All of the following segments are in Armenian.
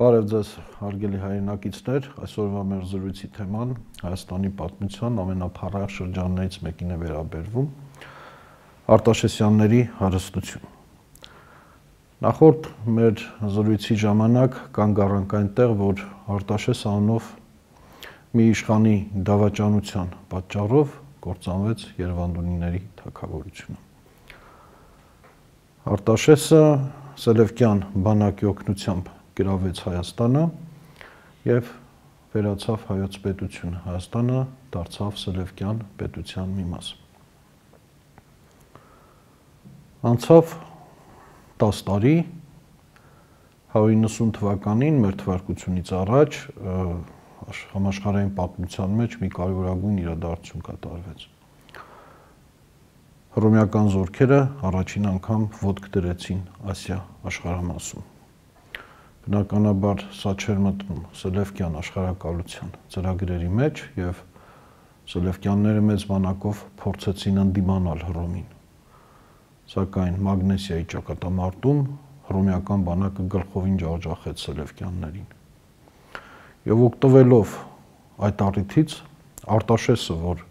Բարև ձեզ, հարգելի հայրենակիցներ։ Այսօրվա մեր զրույցի թեման Հայաստանի պատմության ամենափառահեղ շրջաններից մեկին է վերաբերվում Արտաշեսյանների հարստություն։ Նախորդ մեր զրույցի ժամանակ կանգ առանք այնտեղ, որ Արտաշես անունով մի իշխանի դավաճանության պատճառով կործանվեց Երևանդունիների թակավորությունը։ Արտաշեսը Սելևկյան բանակի օգնությամբ գրավեց Հայաստանը եւ վերացավ հայոց պետություն։ Հայաստանը դարձավ Սելևկյան պետության մի մաս։ Անցավ 10 տարի 190 թվականին մեր թվարկությունից առաջ համաշխարհային պատմության մեջ մի կարևորագույն իրադարձություն կատարվեց։ Հռոմեական զորքերը առաջին անգամ ոտք դրեցին Ասիա աշխարհամասում բնականաբար սա չէր մտնում Սելևկյան աշխարհակալության ծրագրերի մեջ եւ Սելևկյանները մեծ բանակով փորձեցին ընդդիմանալ Հռոմին։ Սակայն Մագնեսիայի ճակատամարտում հռոմեական բանակը գլխովին ջախջախեց Սելևկյաններին։ Եվ օգտվելով այդ առիթից Արտաշեսը, որ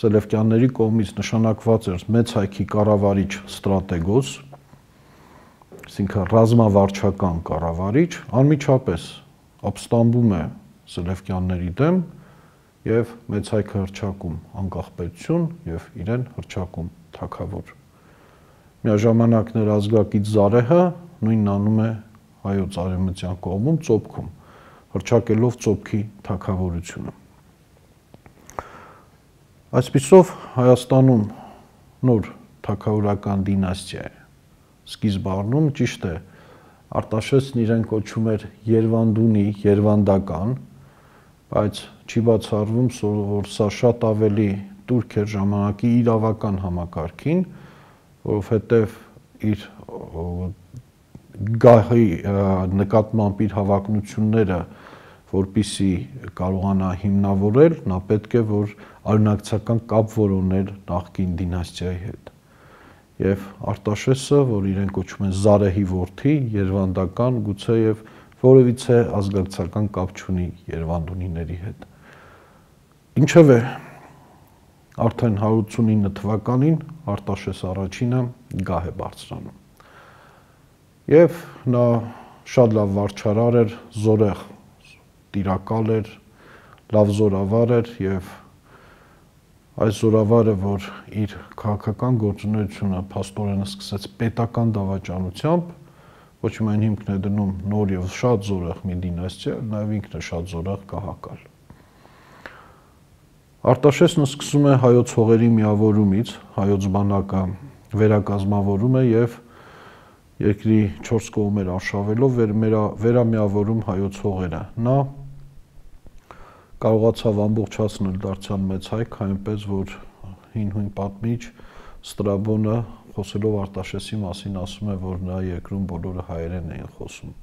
Սելևկյանների կողմից նշանակված էր մեծ հայքի կառավարիչ ստրատեգոս, այսինքն ռազմավարչական կառավարիչ անմիջապես ապստամբում է Սելևկյանների դեմ եւ մեծ հայքը հրճակում անկախ պետություն եւ իրեն հրճակում թակավոր։ Միաժամանակ նրա ազգակից Զարեհը նույնն անում է հայոց արևմտյան կողմում ծոփքում, հրճակելով ծոփքի թակավորությունը։ Այսպիսով Հայաստանում նոր թակավորական դինաստիա է սկիզբ առնում, ճիշտ է։ Արտաշեսն իրեն կոչում էր Երվանդունի, Երվանդական, բայց չի բացառվում, որ սա շատ ավելի турք էր ժամանակի իրավական համակարգին, որովհետև իր գահի նկատմամբ իր հավակնությունները որպիսի կարողանա հիմնավորել, նա պետք է որ արունակցական կապ որոներ նախկին դինաստիայի հետ եւ Արտաշեսը, որ իրեն կոչում են Զարեհի որդի, Երևանդական, գուցե եւ որևիցե ազգակցական կապ չունի Երևանդունիների հետ։ Ինչևէ, արդեն 189 թվականին Արտաշես առաջինը գահ է բարձրանում։ Եվ նա շատ լավ վարչարար էր, զորեղ տիրակալ էր, լավ զորավար էր եւ այս զորավարը, որ իր քաղաքական գործունեությունը փաստորեն սկսեց պետական դավաճանությամբ, ոչ միայն հիմքն է դնում նոր եւ շատ զորեղ մի դինաստիա, նաեւ ինքն է շատ զորեղ կահակալ։ Արտաշեսն սկսում է հայոց հողերի միավորումից, հայոց բանակը վերակազմավորում է եւ երկրի 4 կողմեր արշավելով վեր, վերամիավորում հայոց հողերը։ Նա կարողացավ ամբողջացնել դարձյալ մեծ հայք, այնպես որ հին-հույն պատմիչ Ստրաբոնը խոսելով Արտաշեսի մասին ասում է, որ նրա երկրում բոլորը հայերեն էին խոսում։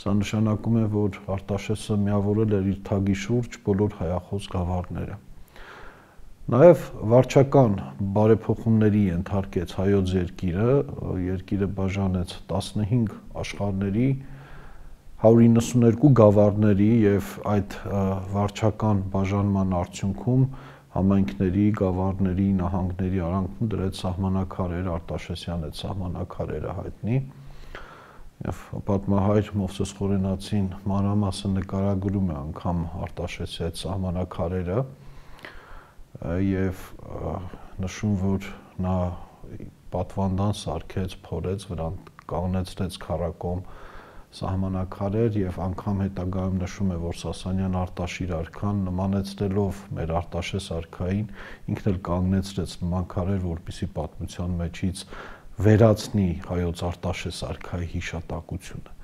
Սա նշանակում է, որ Արտաշեսը միավորել էր իր թագի շուրջ բոլոր հայախոս գավառները։ Նաև վարչական բարեփոխումների ենթարկեց հայոց երկիրը, երկիրը բաժանեց 15 աշխարհների 192 գավառների եւ այդ վարչական բաժանման արդյունքում համայնքների, գավառների, նահանգների արանքում դրեց սահմանակարեր Արտաշեսյան այդ սահմանակարերը հայտնի եւ պատմահայր Մովսես Խորենացին մանրամասը նկարագրում է անգամ Արտաշեսի այդ սահմանակարերը եւ նշում որ նա պատվանդան սարքեց, փորեց, վրան կանգնեցրեց քարակոմ սահմանակարեր եւ անգամ հետագայում նշում է, որ Սասանյան Արտաշիր արքան նմանեցնելով մեր Արտաշես արքային ինքն էլ կանգնեցրեց նման քարեր, որպիսի պատմության մեջից վերացնի հայոց Արտաշես արքայի հիշատակությունը։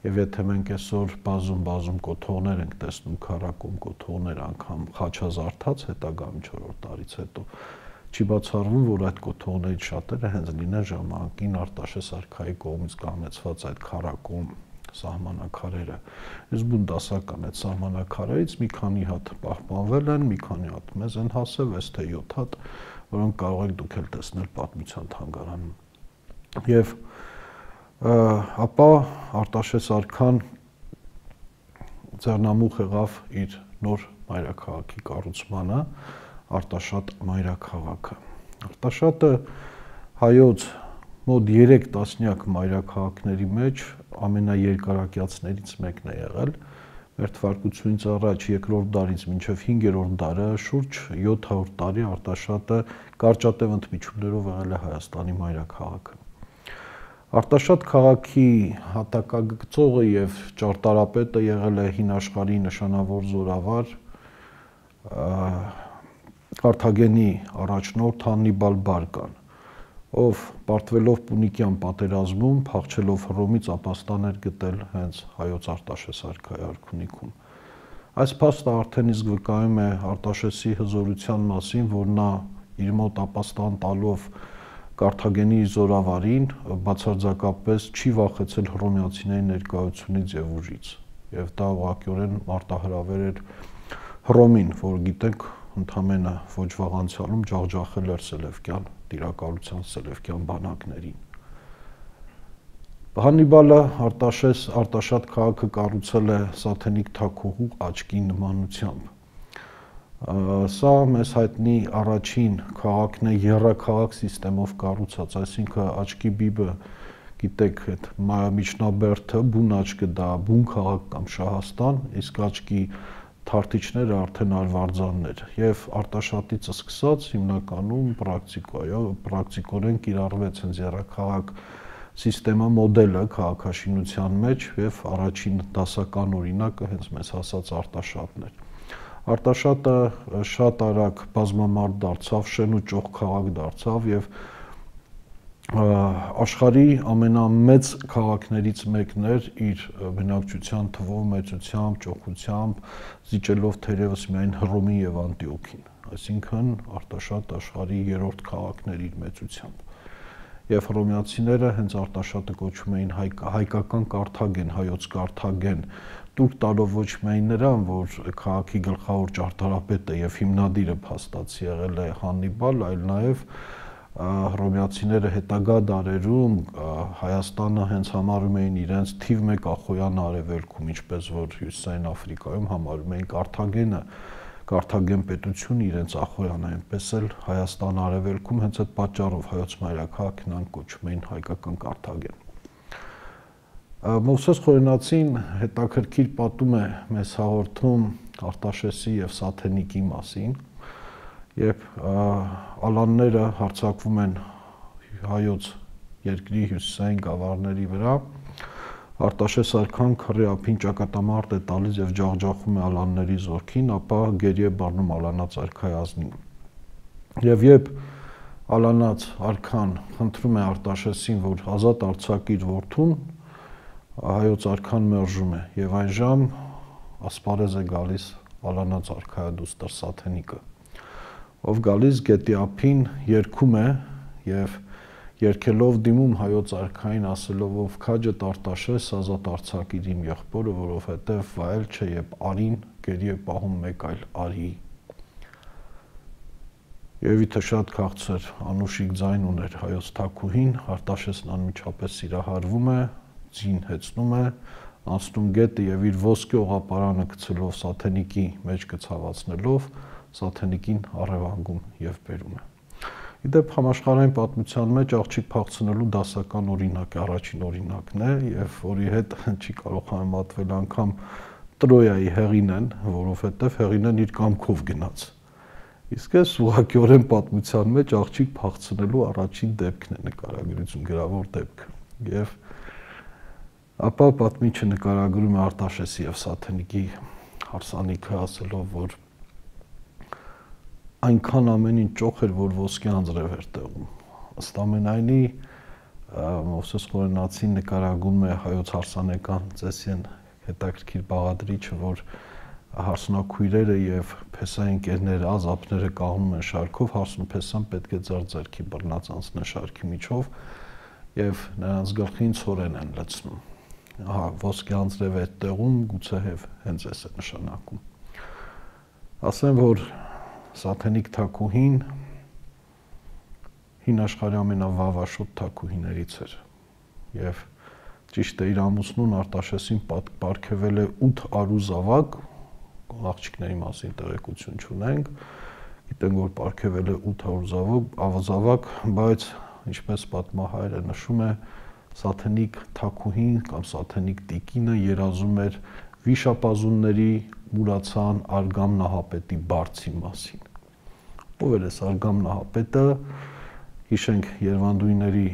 Եվ եթե մենք այսօր բազում-բազում կոթողներ ենք տեսնում քարակում կոթողներ անգամ խաչազարթած հետագայում 4-րդ տարից հետո չի բացառվում, որ այդ կոթողներից շատերը հենց լինեն ժամանակին Արտաշես արքայի կողմից կանգնեցված այդ քարակում սահմանակարերը։ Ես բուն դասական այդ սահմանակարերից մի քանի հատ պահպանվել են, մի քանի հատ մեզ են հասել 6 թե 7 հատ, որոնք կարող եք դուք էլ տեսնել պատմության թանգարանում։ Եվ ապա Արտաշես արքան ձեռնամուխ եղավ իր նոր մայրաքաղաքի կառուցմանը, Արտաշատ մայրաքաղաքը։ Արտաշատը հայոց մոտ 3 տասնյակ մայրաքաղաքների մեջ ամենաերկարակյացներից մեկն է եղել մեր թվարկությունից առաջ երկրորդ դարից մինչև 5-րդ դարը շուրջ 700 տարի Արտաշատը կարճատև ընդմիջումներով եղել է Հայաստանի մայրաքաղաքը։ Արտաշատ քաղաքի հատակագծողը եւ ճարտարապետը եղել է հին աշխարհի նշանավոր զորավար Կարթագենի առաջնորդ Հաննիբալ Բարկան, ով պարտվելով Պունիկյան պատերազմում, փախչելով Հռոմից ապաստան էր գտել հենց հայոց Արտաշես արքայի արքունիքում։ Այս փաստը արդեն իսկ վկայում է Արտաշեսի հզորության մասին, որ նա իր մոտ ապաստան տալով Կարթագենի զորավարին բացարձակապես չի վախեցել հռոմեացիների ներկայությունից եւ ուժից եւ դա ուղղակիորեն մարտահրավեր էր Հռոմին, որ գիտենք ընդամենը ոչ վաղ անցյալում ջախջախել էր Սելևկյան տիրակալության Սելևկյան բանակներին։ Հաննիբալը Արտաշես Արտաշատ քաղաքը կառուցել է Սաթենիկ թակուհու աչքի նմանությամբ Սա մեզ հայտնի առաջին քաղաքն է երրաքաղաք համակարգով կառուցած, այսինքն աչքի բիբը գիտեք այդ միջնաբերդը բուն աչքը դա բուն քաղաք կամ Շահաստան, իսկ աչքի թարթիչները արդեն արվարձաններ եւ արտաշատից սկսած հիմնականում պրակտիկայով պրակտիկորեն կիրառվեց հենց երրաքաղաք սիստեմա մոդելը քաղաքաշինության մեջ եւ առաջին դասական օրինակը հենց մեզ հասած արտաշատն էր Արտաշատը շատ արագ բազմամարդ դարձավ, շեն ու ճոխ քաղաք դարձավ եւ աշխարհի ամենամեծ քաղաքներից մեկն էր իր բնակչության թվով, մեծությամբ, ճոխությամբ, զիջելով թերևս միայն Հռոմին եւ Անտիոքին, այսինքն Արտաշատ աշխարհի երրորդ քաղաքն էր իր մեծությամբ եւ հռոմեացիները հենց Արտաշատը կոչում էին հայ, հայկական Կարթագեն, հայոց Կարթագեն, տուր տալով ոչ միայն նրան, որ քաղաքի գլխավոր ճարտարապետը եւ հիմնադիրը փաստացի եղել է Հաննիբալ, այլ նաեւ հռոմեացիները հետագա դարերում Հայաստանը հենց համարում էին իրենց թիվ 1 ախոյան արևելքում, ինչպես որ Հյուսիսային Աֆրիկայում համարում էին Կարթագենը, Կարթագեն պետությունը իրենց ախոյան այնպես էլ Հայաստան արևելքում հենց այդ պատճառով հայոց մայրաքաղաքն ան կոչում էին հայկական Կարթագեն։ Մովսես Խորենացին հետաքրքիր պատում է մեզ հաղորդում Արտաշեսի եւ Սաթենիկի մասին, երբ ալանները հարցակվում են հայոց երկրի հյուսիսային գավառների վրա, Արտաշես արքան քրի ափին ճակատամարտ է տալիս եւ ջախջախում է ալանների զորքին, ապա գերի է բռնում ալանած արքայազնին։ Եվ երբ ալանած արքան խնդրում է Արտաշեսին, որ ազատ արցակի իր որդուն, հայոց արքան մերժում է եւ այն ժամ ասպարեզ է գալիս Ալանաց արքայադուստր Սաթենիկը ով գալիս գետի ափին երգում է եւ երկելով դիմում հայոց արքային ասելով ով քաջը տարտաշես ազատ արցակիր իմ եղբորը որովհետեւ վայել չէ եւ արին գերի է պահում մեկ այլ արի Եվիթը շատ քաղցր անուշիկ ձայն ուներ հայոց թակուհին Արտաշեսն անմիջապես սիրահարվում է ձին հեծնում է, անցնում գետը եւ իր ոսկե օղապարանը գցելով սաթենիկի մեջ գցավացնելով սաթենիկին առևանգում եւ բերում է։ Իդեպ համաշխարհային պատմության մեջ աղջիկ փախցնելու դասական օրինակ է, առաջին օրինակն է եւ որի հետ չի կարող համեմատվել անգամ Տրոյայի հեղինեն, որովհետեւ հեղինեն իր կամքով գնաց։ Իսկ այս ուղղակիորեն պատմության մեջ աղջիկ փախցնելու առաջին դեպքն է նկարագրություն գրավոր դեպքը։ Եվ ապա պատմիչը նկարագրում է Արտաշեսի եւ Սաթենիկի հարսանիքը ասելով, որ այնքան ամեն ինչ ճոխ էր, որ ոսկե անձրև էր տեղում։ Ըստ ամենայնի Մովսես Խորենացին նկարագրում է հայոց հարսանեկան ծեսին հետաքրքիր բաղադրիչը, որ հարսնակույրերը եւ փեսային կերները ազապները կաղում են շարքով, հարսն փեսան պետք է ձեր ձերքի բռնած անցնե շարքի միջով եւ նրանց գլխին ծորեն են լցնում հա ոսկե անձրև է տեղում գուցե հենց էս է նշանակում ասեմ որ սաթենիկ թակուհին հին աշխարհի ամենավավաշոտ թակուհիներից էր եւ ճիշտ է իր ամուսնուն Արտաշեսին ապարգևել է 8 արու զավակ, աղջիկների մասին տեղեկություն չունենք։ Գիտենք, որ ապարգևել է 800 զավակ, ավազավակ, բայց ինչպես պատմահայրը նշում է, Սաթենիկ Թակուհին կամ Սաթենիկ Տիկինը երազում էր վիշապազունների մուրացան Արգամ Նահապետի բարձի մասին։ Ով էր այս Արգամ Նահապետը։ Հիշենք Երևանդույների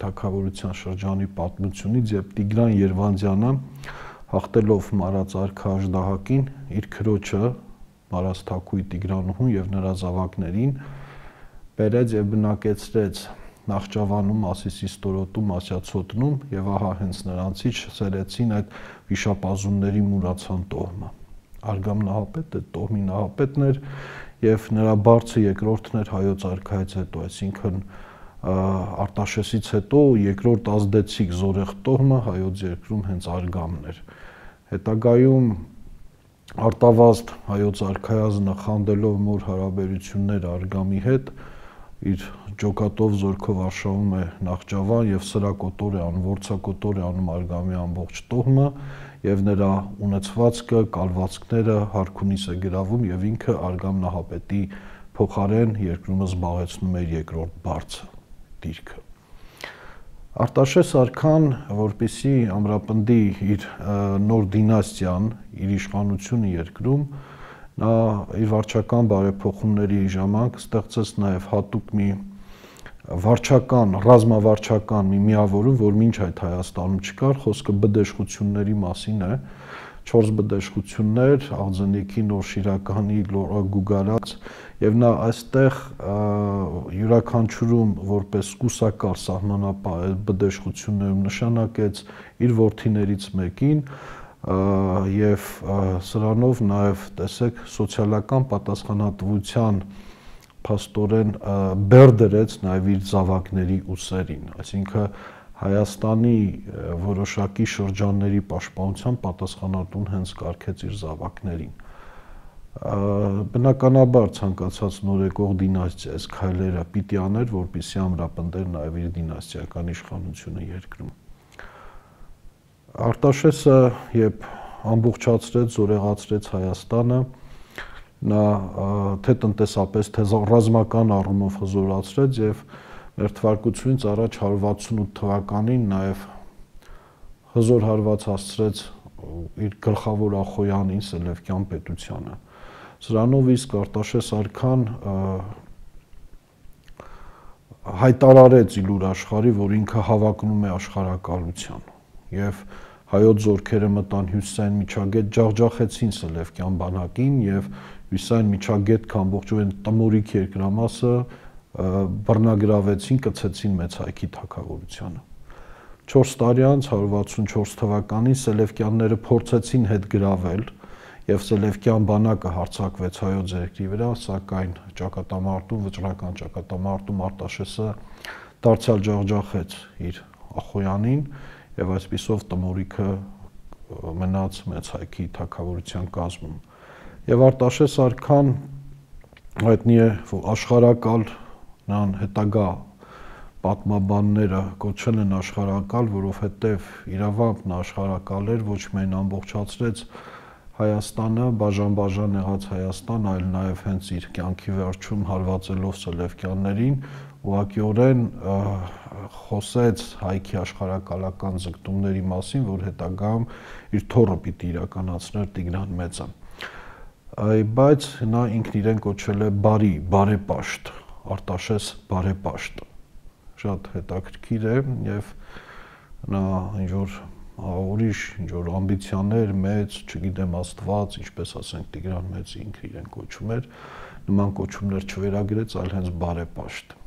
թակավորության շրջանի պատմությունից, երբ Տիգրան Երվանդյանը հաղթելով Մարած արքա Աժդահակին իր քրոջը Մարած Թակուի Տիգրանուհուն եւ նրա զավակներին բերեց եւ բնակեցրեց Նախճավանում, Ասիսի ստորոտում, Ասիացոտնում եւ ահա հենց նրանցից սերեցին այդ վիշապազունների մուրացան տոհմը։ Արգամ նահապետը տոհմի նահապետն էր եւ նրա բարձը երկրորդն էր հայոց արքայից հետո, այսինքն Արտաշեսից հետո երկրորդ ազդեցիկ զորեղ տոհմը հայոց երկրում հենց Արգամն էր։ Հետագայում Արտավազդ հայոց արքայազնը խանդելով մոր հարաբերություններ Արգամի հետ իր ջոկատով զորքով արշավում է Նախճավան եւ սրա կոտոր է անում, ворցակոտոր է անում Արգամի ամբողջ տոհմը եւ նրա ունեցվածքը, կալվածքները հարկունից է գրավում եւ ինքը Արգամ նահապետի փոխարեն երկրումը զբաղեցնում է երկրորդ բարձը դիրքը։ Արտաշես արքան, որպիսի ամրապնդի իր նոր դինաստիան, իր իշխանությունը երկրում, երկրում նա իր վարչական բարեփոխումների ժամանակ ստեղծեց նաև հատուկ մի վարչական, ռազմավարչական մի միավորում, որ ոչ այդ Հայաստանում չկար, խոսքը բդեշխությունների մասին է, 4 բդեշխություններ, Աղձնիկի, Նորշիրականի, Գուգարած եւ նա այստեղ յուրաքանչյուրում որպես սկուսակալ սահմանապահ բդեշխություններում նշանակեց իր worth-իներից մեկին, եւ սրանով նաեւ տեսեք սոցիալական պատասխանատվության փաստորեն բերդրեց նաև իր զավակների ուսերին, այսինքն Հայաստանի որոշակի շրջանների պաշտպանության պատասխանատուն հենց կարգեց իր զավակներին բնականաբար ցանկացած նորեկող դինաստիա այս քայլերը պիտի աներ, որպիսի ամրապնդեր նաև իր դինաստիական իշխանությունը երկրում։ Արտաշեսը, երբ ամբողջացրեց, զորեղացրեց Հայաստանը, նա թե տնտեսապես, թե ռազմական առումով հզորացրեց եւ մեր թվարկությունից առաջ 168 թվականին նաեւ հզոր հարված հասցրեց իր գլխավոր ախոյանին Սելևկյան պետությանը։ Սրանով իսկ Արտաշես արքան հայտարարեց իլուր աշխարի, որ ինքը հավակնում է աշխարակալության եւ հայոց զորքերը մտան հյուսիսային միջագետ ջախջախեցին Սելևկյան բանակին եւ հյուսային միջագետ կամբողջովին տմորիկ երկրամասը բռնագրավեցին, կցեցին մեծ հայքի թակավորությանը։ 4 տարի անց 164 թվականին Սելևկյանները փորձեցին հետ գրավել եւ Սելևկյան բանակը հարցակվեց հայոց երկրի վրա, սակայն ճակատամարտում, վճռական ճակատամարտում Արտաշեսը դարձյալ ջախջախեց իր Ախոյանին եւ այսպիսով Տմորիկը մնաց մեծ հայքի թակավորության կազմում եւ Արտաշես արքան հայտնի է աշխարակալ նրան հետագա պատմաբանները կոչել են աշխարակալ, որովհետև իրավամբ նա աշխարակալ էր ոչ միայն ամբողջացրեց Հայաստանը, բաժան-բաժան եղած Հայաստան, այլ նաև հենց իր կյանքի վերջում հարվածելով Սելևկյաններին, ուղղակիորեն խոսեց հայքի աշխարակալական ձգտումների մասին, որ հետագայում իր թորը պիտի իրականացներ Տիգրան մեծը այ բայց նա ինքն իրեն կոչել է բարի, բարեպաշտ, Արտաշես բարեպաշտ։ Շատ հետաքրքիր է եւ նա ինչ որ ուրիշ ինչ որ ամբիցիաներ մեծ, չգիտեմ Աստված, ինչպես ասենք Տիգրան մեծը ինքը իրեն կոչում էր, նման կոչումներ չվերագրեց, այլ հենց բարեպաշտ։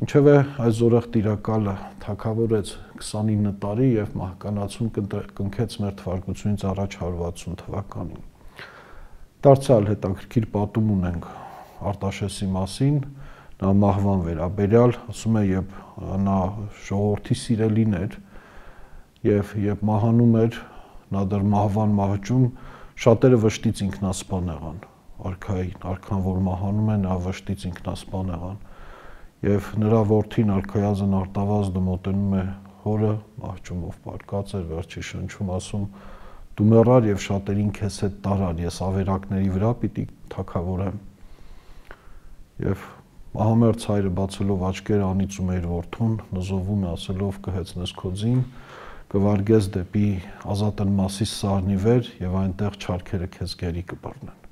Ինչևէ այս զորեղ տիրակալը թակավորեց 29 տարի եւ մահկանացում կնքեց մեր թվարկությունից առաջ 160 թվականին։ Դարձյալ հետաքրքիր պատում ունենք Արտաշեսի մասին, նա մահվան վերաբերյալ, ասում է, երբ նա ժողովրդի սիրելին էր եւ երբ մահանում էր, նա դեռ մահվան մահճում շատերը վշտից ինքնասպան եղան։ Արքային, արքան որ մահանում է, նա վշտից ինքնասպան եղան եւ նրա որդին Ալքայազն Արտավազդը մոտենում է հորը աղջումով պարկած էր վերջի շնչում ասում դու մեռար եւ շատերին քեզ հետ տարար ես ավերակների վրա պիտի թակավորեմ եւ Ահամերց հայրը բացելով աչքերը անիծում էր որդուն, նզովում է ասելով կհեցնես քո ձին, կվարգես դեպի ազատն մասի սարնի վեր եւ այնտեղ չարքերը քեզ գերի կբռնեն։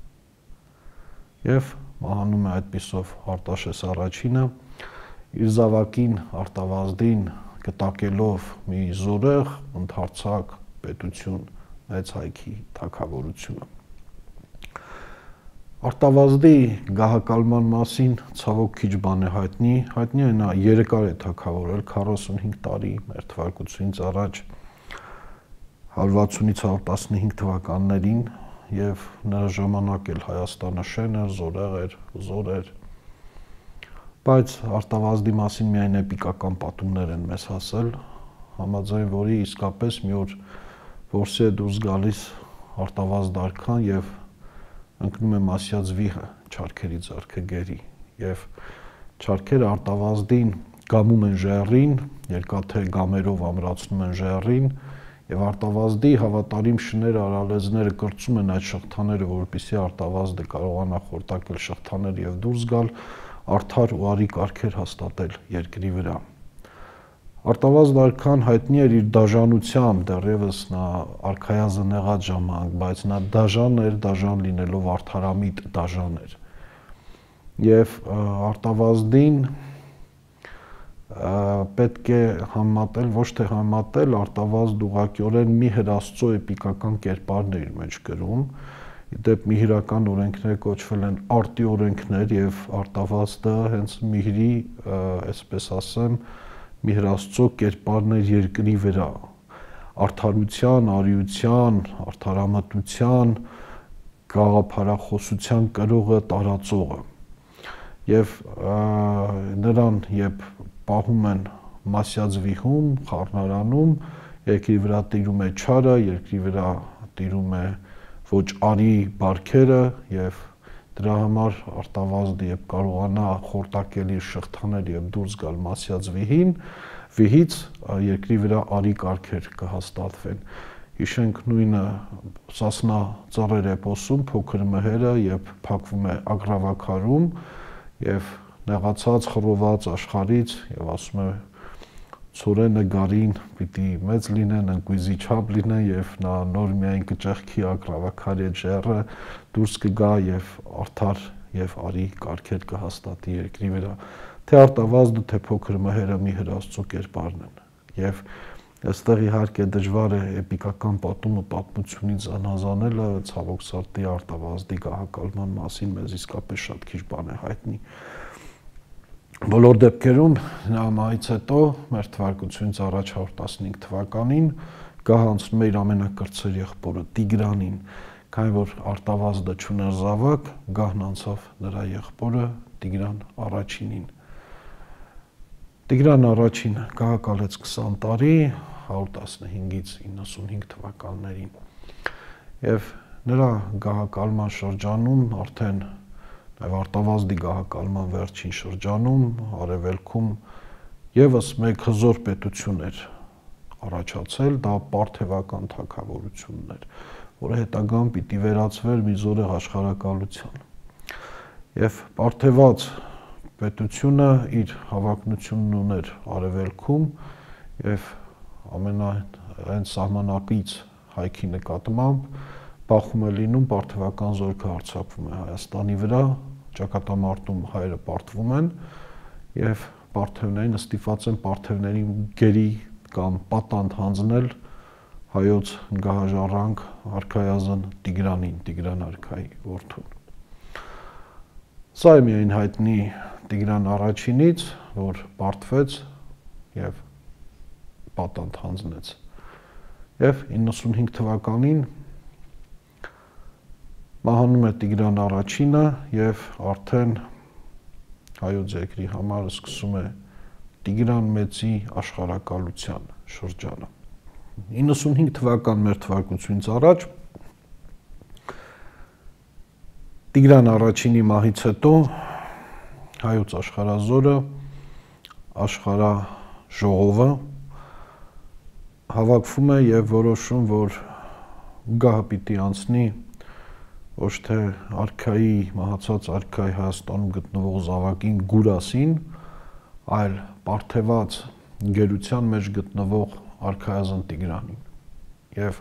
Եվ մահանում է այդպիսով Արտաշես առաջինը իր զավակին արտավազդին կտակելով մի զորեղ ընդհարցակ պետություն մեծ հայքի թակավորությունը Արտավազդի գահակալման մասին ցավոք քիչ բան է հայտնի, հայտնի է նա երկար է թակավորել 45 տարի մեր թվարկությունից առաջ 160-ից 115 թվականներին եւ նրա ժամանակ էլ Հայաստանը շեն էր, զորեղ էր, զոր էր։ Բայց Արտավազդի մասին միայն էպիկական պատումներ են մեզ հասել, համաձայն որի իսկապես մի օր որսի է դուրս գալիս Արտավազդ արքան եւ ընկնում է մասյաց վիհը չարքերի ձեռքը գերի եւ չարքերը արտավազդին գամում են ժեռին, երկաթե գամերով ամրացնում են ժեռին եւ արտավազդի հավատարիմ շները արալեզները կրծում են այդ շղթաները, որպիսի արտավազդը կարողանա խորտակել շղթաներ եւ դուրս գալ արդար ու արի կարգեր հաստատել երկրի վրա։ Արտավազդ արքան հայտնի էր իր դաժանությամբ, դեռևս նա արքայազն եղած ժամանակ, բայց նա դաժան էր, դաժան լինելով արդարամիտ դաժան էր։ Եվ արտավազդին պետք է համատել, ոչ թե համատել, արտավազդ ուղակիորեն մի հրաստծո էպիկական կերպարն է իր մեջ գրում, դեպ միհրական օրենքները կոչվել են արտի օրենքներ եւ արտավազդը հենց միհրի, այսպես ասեմ, մի հրաստծո կերպարներ երկրի վրա արդարության, արիության, արդարամտության, գաղափարախոսության կրողը տարածողը եւ նրան երբ պահում են մասյաց վիհում, խառնարանում, երկրի վրա տիրում է չարը, երկրի վրա տիրում է ոչ արի բարքերը եւ դրա համար արտավազդը երբ կարողանա խորտակել իր շղթաները եւ դուրս գալ մասյաց վիհին, վիհից երկրի վրա արի կարգեր կհաստատվեն։ Հիշենք նույնը Սասնա ծառեր էպոսում փոքր մհերը երբ փակվում է ագրավակարում եւ նեղացած խռոված աշխարից եւ ասում է ծորենը գարին պիտի մեծ լինեն, ընկույզի չափ լինեն եւ նա նոր միայն կճեղքի ագրավակարի ջերը դուրս կգա եւ արդար եւ արի կարգեր կհաստատի երկրի վրա թե արտավազդը թե փոքր մհերը մի հրաստու կերպարն են եւ այստեղ իհարկե դժվար է էպիկական պատումը պատմությունից անհազանելը ցավոք սրտի արտավազդի գահակալման մասին մեզ իսկապես շատ քիչ բան է հայտնի Բոլոր դեպքերում նամայից հետո մեր թվարկությունից առաջ 115 թվականին գահանցնում է իր ամենակրծեր եղբորը Տիգրանին, քանի որ արտավազդը ճուներ զավակ, գահն անցավ նրա եղբորը Տիգրան առաջինին։ Տիգրան առաջին գահակալեց 20 տարի 115-ից 95 թվականներին։ Եվ նրա գահակալման շրջանում արդեն Նաև արտավազդի գահակալման վերջին շրջանում արևելքում եւս մեկ հզոր պետություն էր առաջացել, դա Պարթևական թակավորությունն էր, որը հետագան պիտի վերածվեր մի զորեղ աշխարհակալության։ Եվ Պարթևած պետությունը իր հավակնությունն ուներ արևելքում եւ ամենայն սահմանակից հայքի նկատմամբ բախում է լինում Պարթևական զորքը հարձակվում է Հայաստանի վրա, ճակատամարտում հայերը պարտվում են եւ պարթևներին ստիփած են պարթևներին գերի կամ պատանդ հանձնել հայոց գահաժառանգ արքայազն Տիգրանին, Տիգրան արքայի որդուն։ Սա է միայն հայտնի Տիգրան առաջինից, որ պարտվեց եւ պատանդ հանձնեց։ Եվ 95 թվականին մահանում է Տիգրան առաջինը եւ արդեն հայոց երկրի համար սկսում է Տիգրան մեծի աշխարհակալության շրջանը 95 թվական մեր թվարկությունից առաջ Տիգրան առաջինի մահից հետո հայոց աշխարհազորը աշխարհա ժողովը հավաքվում է եւ որոշում, որ գահը պիտի անցնի ոչ թե արքայի մահացած արքայի Հայաստանում գտնվող զավակին գուրասին, այլ Պարթեված գերության մեջ գտնվող արքայազն Տիգրանին։ Եվ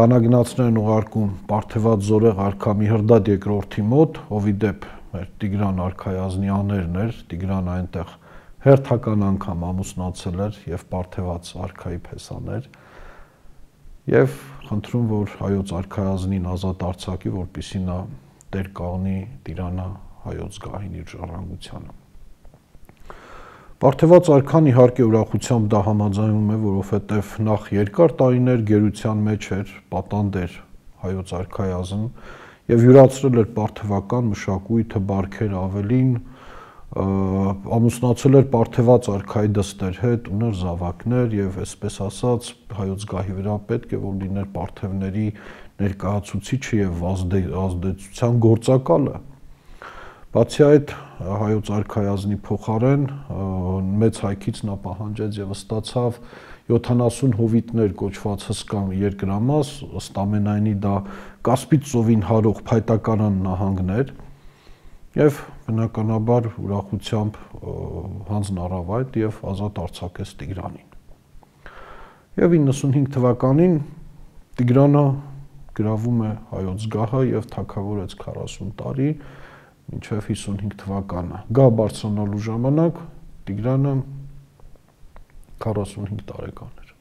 բանագնացներն ուղարկում Պարթեված զորեղ արքա Միհրդադ II-ի մոտ, ովի դեպ մեր Տիգրան արքայազնի աներն էր, Տիգրան այնտեղ հերթական անգամ ամուսնացել էր եւ Պարթեված արքայի փեսաներ եւ խնդրում որ հայոց արքայազնին ազատ արձակի որպիսի նա տեր կանի տիրանա հայոց գահին իր ժառանգությանը Պարթեված արքան իհարկե ուրախությամբ դա համաձայնում է, որովհետև նախ երկար տարիներ գերության մեջ էր պատանդեր հայոց արքայազն եւ յուրացրել էր պարթևական մշակույթը, բարքեր ավելին, ամուսնացել էր Պարթեված արքայի դստեր հետ, ուներ զավակներ եւ այսպես ասած հայոց գահի վրա պետք է որ լիներ Պարթևների ներկայացուցիչը եւ ազդեցության գործակալը։ Բացի այդ հայոց արքայազնի փոխարեն մեծ հայքից նա պահանջեց եւ ստացավ 70 հովիտներ կոչված հսկա երկրամաս, ըստ ամենայնի դա Կասպից ծովին հարող փայտականան նահանգներ, եւ բնականաբար ուրախությամբ հանձն առավ այդ եւ ազատ արձակեց Տիգրանին։ Եվ 95 թվականին Տիգրանը գրավում է հայոց գահը եւ թակավորեց 40 տարի մինչև 55 թվականը։ Գա բարձրանալու ժամանակ Տիգրանը 45 տարեկան էր։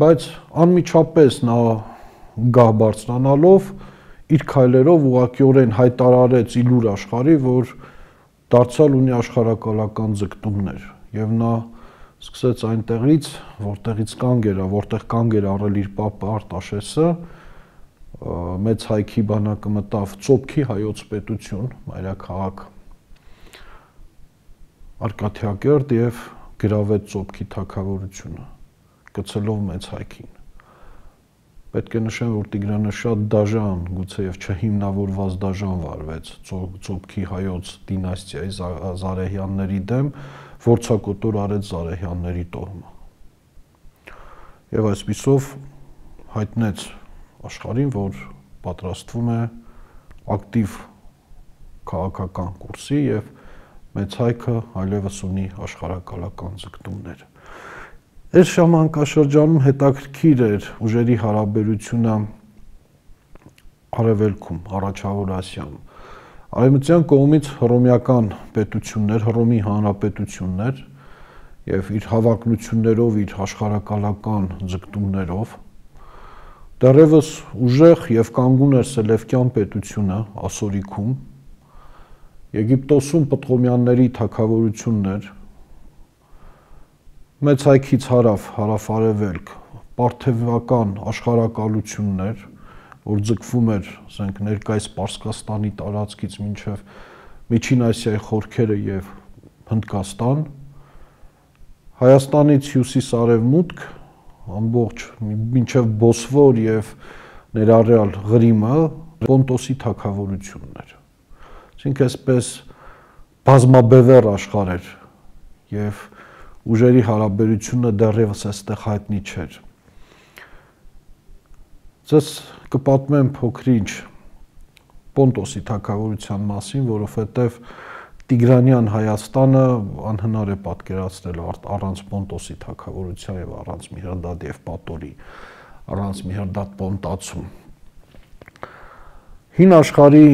Բայց անմիջապես նա գա բարձրանալով իր քայլերով ուղղակիորեն հայտարարեց իլուր աշխարհի, որ դարձյալ ունի աշխարհակալական ձգտումներ եւ նա սկսեց այնտեղից, որտեղից կանգ էր, որտեղ կանգ էր առել իր պապը Արտաշեսը, մեծ հայքի բանակը մտավ ծոփքի հայոց պետություն, մայրաքաղաք Արկադիակերտ եւ գրավեց ծոփքի թակավորությունը, գցելով մեծ հայքին Պետք է նշեմ, որ Տիգրանը շատ դաժան, գուցե եւ չհիմնավորված դաժան վարվեց Ծոպքի հայոց դինաստիայի Զարեհյանների դեմ, որցակոտոր արեց Զարեհյանների տոհմը։ Եվ այսպիսով հայտնեց աշխարհին, որ պատրաստվում է ակտիվ քաղաքական կուրսի եւ մեծ հայքը այլևս ունի աշխարհակալական ձգտումներ։ Այս ժամանակաշրջանում հետաքրքիր էր ուժերի հարաբերությունը արևելքում, առաջավոր Ասիայում։ Արևմտյան կողմից հռոմեական պետություններ, Հռոմի հանրապետություններ եւ իր հավակնություններով, իր աշխարհակալական ձգտումներով դեռևս ուժեղ եւ կանգուն էր Սելևկյան պետությունը Ասորիքում Եգիպտոսում Պտղոմյանների թակավորություններ մեծ հայքից հարավ, հարավ-արևելք, պարթևական աշխարակալություններ, որ ձգվում էր, ասենք, ներկայիս Պարսկաստանի տարածքից մինչև Միջին Ասիայի խորքերը եւ Հնդկաստան, Հայաստանից հյուսիս-արևմուտք, ամբողջ մինչև Բոսվոր եւ ներառյալ Ղրիմը Պոնտոսի թակավորություններ։ Այսինքն այսպես բազմաբևեռ աշխարհ էր եւ ուժերի հարաբերությունը դեռևս այստեղ հայտնի չէր։ Ձեզ կպատմեմ փոքրինչ Պոնտոսի թակավորության մասին, որովհետև Տիգրանյան Հայաստանը անհնար է պատկերացնել առանց Պոնտոսի թակավորության եւ առանց Միհրդադ եւ Պատորի, առանց Միհրդադ Պոնտացում։ Հին աշխարհի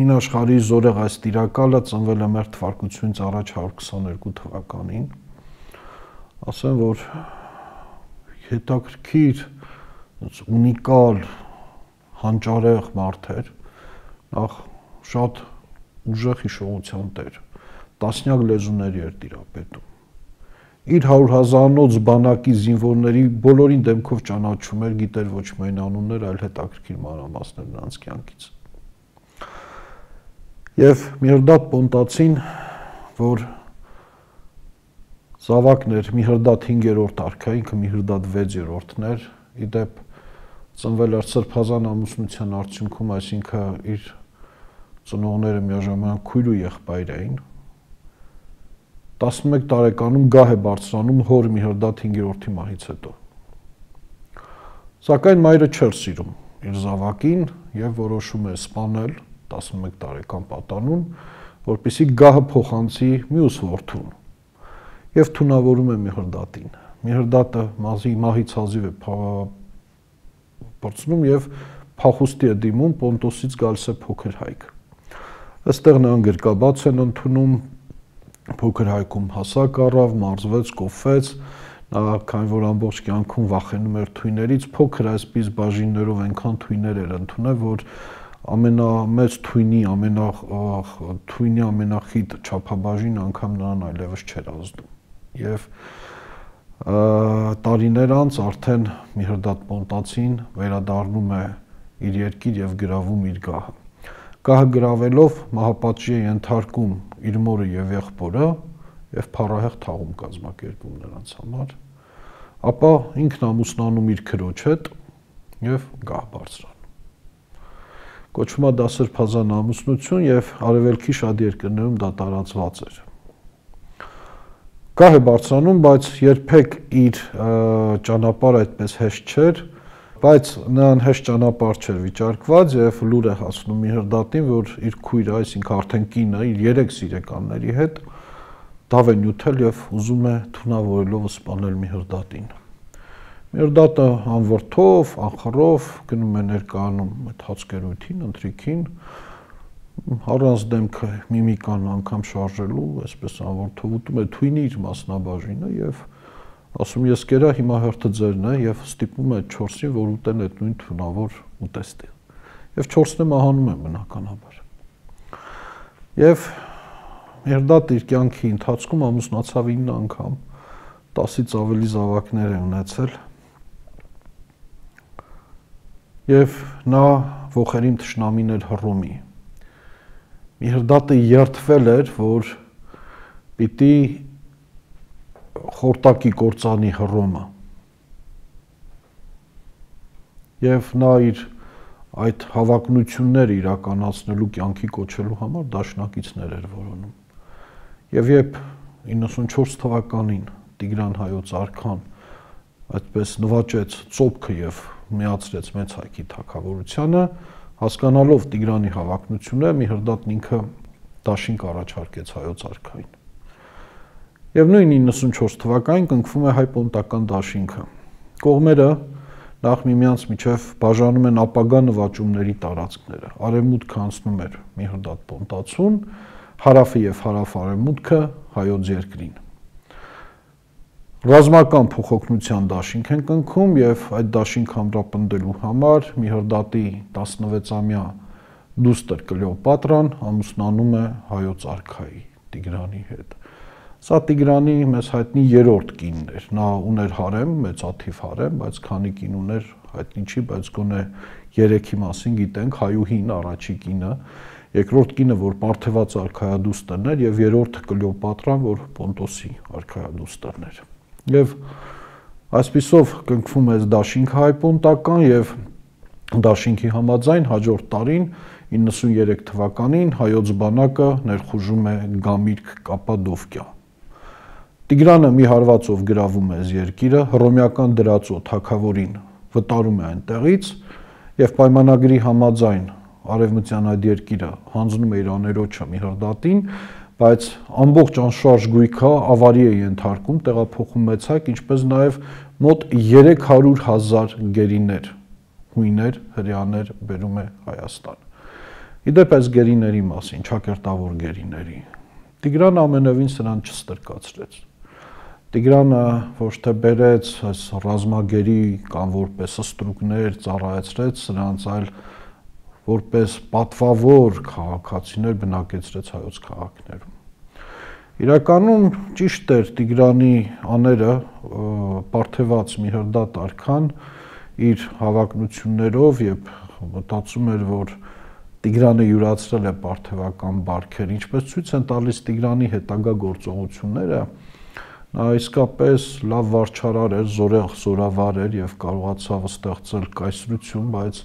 հին աշխարհի զորեղ այս տիրակալը ծնվել է մեր թվարկությունից առաջ 122 թվականին ասեմ, որ հետաքրքիր, ունիկալ, հանճարեղ մարդ էր, նախ շատ ուժեղ հիշողության տեր, տասնյակ լեզուների էր տիրապետում։ Իր 100 հազարանոց բանակի զինվորների բոլորին դեմքով ճանաչում էր, գիտեր ոչ միայն անուններ, այլ հետաքրքիր մանրամասներ նրանց կյանքից։ Եվ Միրդատ Պոնտացին, որ Զավակն էր Միհրդադ 5-րդ արքա, ինքը Միհրդադ 6-րդն էր։ Իդեպ ծնվել էր սրբազան ամուսնության արդյունքում, այսինքն իր ծնողները միաժամանակ քույր ու եղբայր էին։ 11 տարեկանում գահ է բարձրանում հոր Միհրդատ 5-րդի մահից հետո։ Սակայն մայրը չէր սիրում իր զավակին եւ որոշում է սպանել 11 տարեկան պատանուն, որպիսի գահը փոխանցի մյուս որդուն եւ թունավորում է Միհրդատին։ Միհրդատը մազի մահից հազիվ է բարձնում եւ փախուստի է դիմում Պոնտոսից գալիս է փոքր հայք։ Այստեղ նրան գրկաբաց են ընդունում փոքր հայքում հասակ առավ, մարզվեց, կոփվեց, նա քանի որ ամբողջ կյանքում վախենում էր թույներից, փոքր այսպես բաժիններով այնքան թույներ էր ընդունել, որ ամենամեծ թույնի, ամենա թույնի ամենախիտ չափաբաժին անգամ նրան այլևս չէր ազդում։ Եվ տարիներ անց արդեն Միհրդատ Պոնտացին վերադառնում է իր երկիր եւ գրավում իր գահը։ Գահը գրավելով մահապատժի է ենթարկում իր մորը եւ եղբորը եւ փառահեղ թաղում կազմակերպում նրանց համար, ապա ինքն ամուսնանում իր քրոջ հետ եւ գահ բարձրանում։ Կոչվում է դա սրբազան ամուսնություն եւ արևելքի շատ երկրներում դա տարածված էր։ Գահ է բարձրանում, բայց երբեք իր ճանապարհը այդպես հեշտ չէր, բայց նրան հեշտ ճանապարհ չէր վիճարկված եւ լուր է հասնում Միհրդատին, որ իր քույրը, այսինքն արդեն կինը, իր երեք սիրեկանների հետ դավ է նյութել եւ ուզում է թունավորելով սպանել Միհրդատին։ Միհրդատը անվրդով, անխռով գնում է ներկայանում այդ հացկերույթին, ընտրիքին, առանց դեմքը միմիկան անգամ շարժելու, այսպես անվրդով ուտում է թույնի իր մասնաբաժինը եւ ասում ես կերա հիմա հերթը ձերն է եւ ստիպում է 4-ին որ ուտեն այդ նույն թունավոր ուտեստը եւ 4-ն է մահանում է բնականաբար եւ Մերդատ իր կյանքի ընթացքում ամուսնացավ 9 անգամ 10-ից ավելի զավակներ է ունեցել եւ նա ողերիմ ճշնամին էր հռոմի Միրդատը երթվել էր որ պիտի խորտակի կործանի հռոմը եւ նա իր այդ հավակնությունները իրականացնելու կյանքի կոչելու համար դաշնակիցներ էր որոնում եւ երբ 94 թվականին Տիգրան հայոց արքան այդպես նվաճեց ծոպքը եւ միացրեց մեծ հայքի թակավորությանը հասկանալով Տիգրանի հավակնությունը մի հրդատն ինքը դաշինք առաջարկեց հայոց արքային Եվ նույն 94 թվականին կնքվում է հայ-պոնտական դաշինքը։ Կողմերը նախ միմյանց միջև բաժանում են ապագա նվաճումների տարածքները։ Արևմուտքը անցնում էր Միհրդատ Պոնտացուն, հարավը եւ հարավ-արևմուտքը հայոց երկրին։ Ռազմական փոխօգնության դաշինք են կնքում եւ այդ դաշինք համրապնդելու համար Միհրդատի 16-ամյա դուստր Կլեոպատրան ամուսնանում է հայոց արքայի Տիգրանի հետ Սա Տիգրանի մեզ հայտնի երրորդ կինն էր։ Նա ուներ հարեմ, մեծաթիվ հարեմ, բայց քանի կին ուներ հայտնի չի, բայց գոնե 3-ի մասին գիտենք, հայուհին առաջի կինը, երկրորդ կինը, որ Պարթեված արքայադուստերն էր եւ երրորդը Կլեոպատրան, որ Պոնտոսի արքայադուստերն էր։ Եվ այսպիսով կնքվում է դաշինք հայպոնտական եւ դաշինքի համաձայն հաջորդ տարին 93 թվականին հայոց բանակը ներխուժում է Գամիրք Կապադովկիա Տիգրանը մի հարվածով գրավում է այս երկիրը, հռոմեական դրածո թակավորին վտարում է այնտեղից եւ պայմանագրի համաձայն արևմտյան այդ երկիրը հանձնում է իր աներոջը Միհրդատին, բայց ամբողջ անշարժ գույքա ավարի է ենթարկում տեղափոխում մեծակ, ինչպես նաև մոտ 300.000 գերիներ, հույներ, հрьяաներ բերում է Հայաստան։ Իդեպ այս գերիների մասին, ճակերտավոր գերիների։ Տիգրան ամենևին սրան չստրկացրեց։ Տիգրանը ոչ թե բերեց այս ռազմագերի կամ որպես ստրուկներ ծառայեցրեց սրանց, այլ որպես պատվավոր քաղաքացիներ բնակեցրեց հայոց քաղաքներում։ Իրականում ճիշտ էր Տիգրանի աները Պարթեված մի հրդատ արքան իր հավակնություններով եւ մտածում էր, որ Տիգրանը յուրացրել է Պարթևական բարքեր, ինչպես ցույց են տալիս Տիգրանի հետագա գործողությունները, Նա իսկապես լավ վարչարար էր, զորեղ զորավար էր եւ կարողացավ ստեղծել կայսրություն, բայց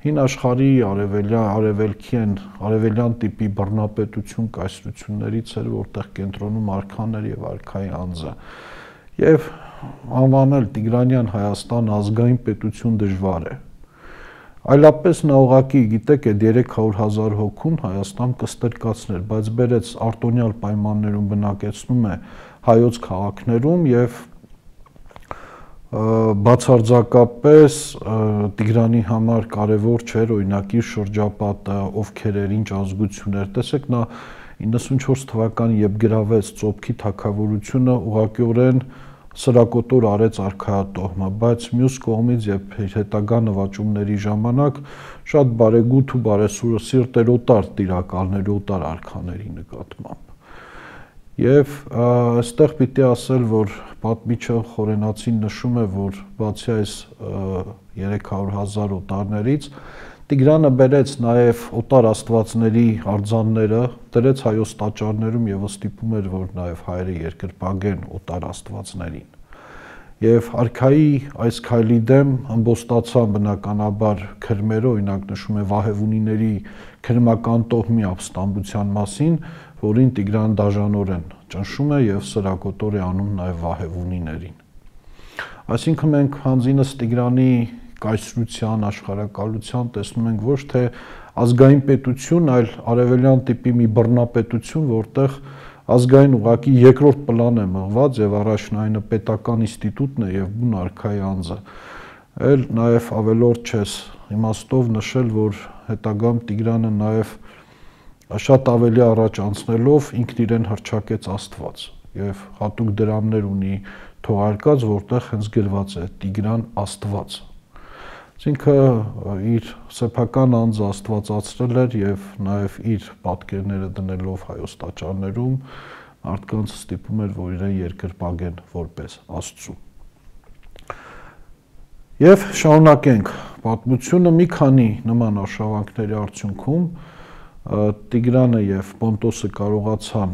հին աշխարհի արևելյան արևելքին արևելյան տիպի բռնապետություն կայսրություններից էր, որտեղ կենտրոնում արքաներ եւ արքայի անձը։ Եվ անվանել Տիգրանյան Հայաստան ազգային պետություն դժվար է։ Այլապես նա ուղակի գիտեք այդ 300.000 հոգուն Հայաստան կստրկացներ, բայց բերեց արտոնյալ պայմաններում բնակեցնում է հայոց քաղաքներում եւ բացարձակապես Տիգրանի համար կարևոր չէր օրինակ իր շրջապատը, ովքեր էր, ինչ ազգություններ։ Տեսեք նա 94 թվականին երբ գրավեց Ծոփքի թակավորությունը ուղղակիորեն սրակոտոր արեց արքայատոհմը, բայց մյուս կողմից երբ հետագա նվաճումների ժամանակ շատ բարեգութ ու բարեսուրը սիրտեր օտար տիրակալների օտար արքաների նկատմամբ։ Եվ այստեղ պիտի ասել, որ պատմիչը Խորենացին նշում է, որ բացի այս 300.000 օտարներից Տիգրանը բերեց նաև օտար աստվածների արձանները, դրեց հայոց տաճարներում եւ ստիպում էր, որ նաև հայերը երկրպագեն օտար աստվածներին։ Եվ արքայի այս քայլի դեմ ամբոստացան բնականաբար քրմերը, օրինակ նշում է Վահևունիների քրմական տոհմի ապստամբության մասին, որին Տիգրան դաժանորեն ճնշում է եւ սրակոտոր է անում նաև Վահևունիներին։ Այսինքն մենք հանձինս Տիգրանի կայսրության, աշխարհակալության տեսնում ենք ոչ թե ազգային պետություն, այլ արևելյան տիպի մի բռնապետություն, որտեղ ազգային ուղակի երկրորդ պլան է մղված եւ առաջնայինը պետական ինստիտուտն է եւ բուն արքայի անձը։ Էլ նաեւ ավելորդ չես իմաստով նշել, որ հետագամ Տիգրանը նաեւ շատ ավելի առաջ անցնելով ինքն իրեն հրճակեց Աստված եւ հատուկ դրամներ ունի թողարկած, որտեղ հենց գրված է Տիգրան Աստված Այսինքն իր սեփական անձը աստվածացրել էր եւ նաեւ իր պատկերները դնելով հայոց տաճարներում մարդկանց ստիպում էր, որ իրեն երկրպագեն որպես Աստծու։ Եվ շարունակենք պատմությունը մի քանի նման արշավանքների արդյունքում Տիգրանը եւ Պոնտոսը կարողացան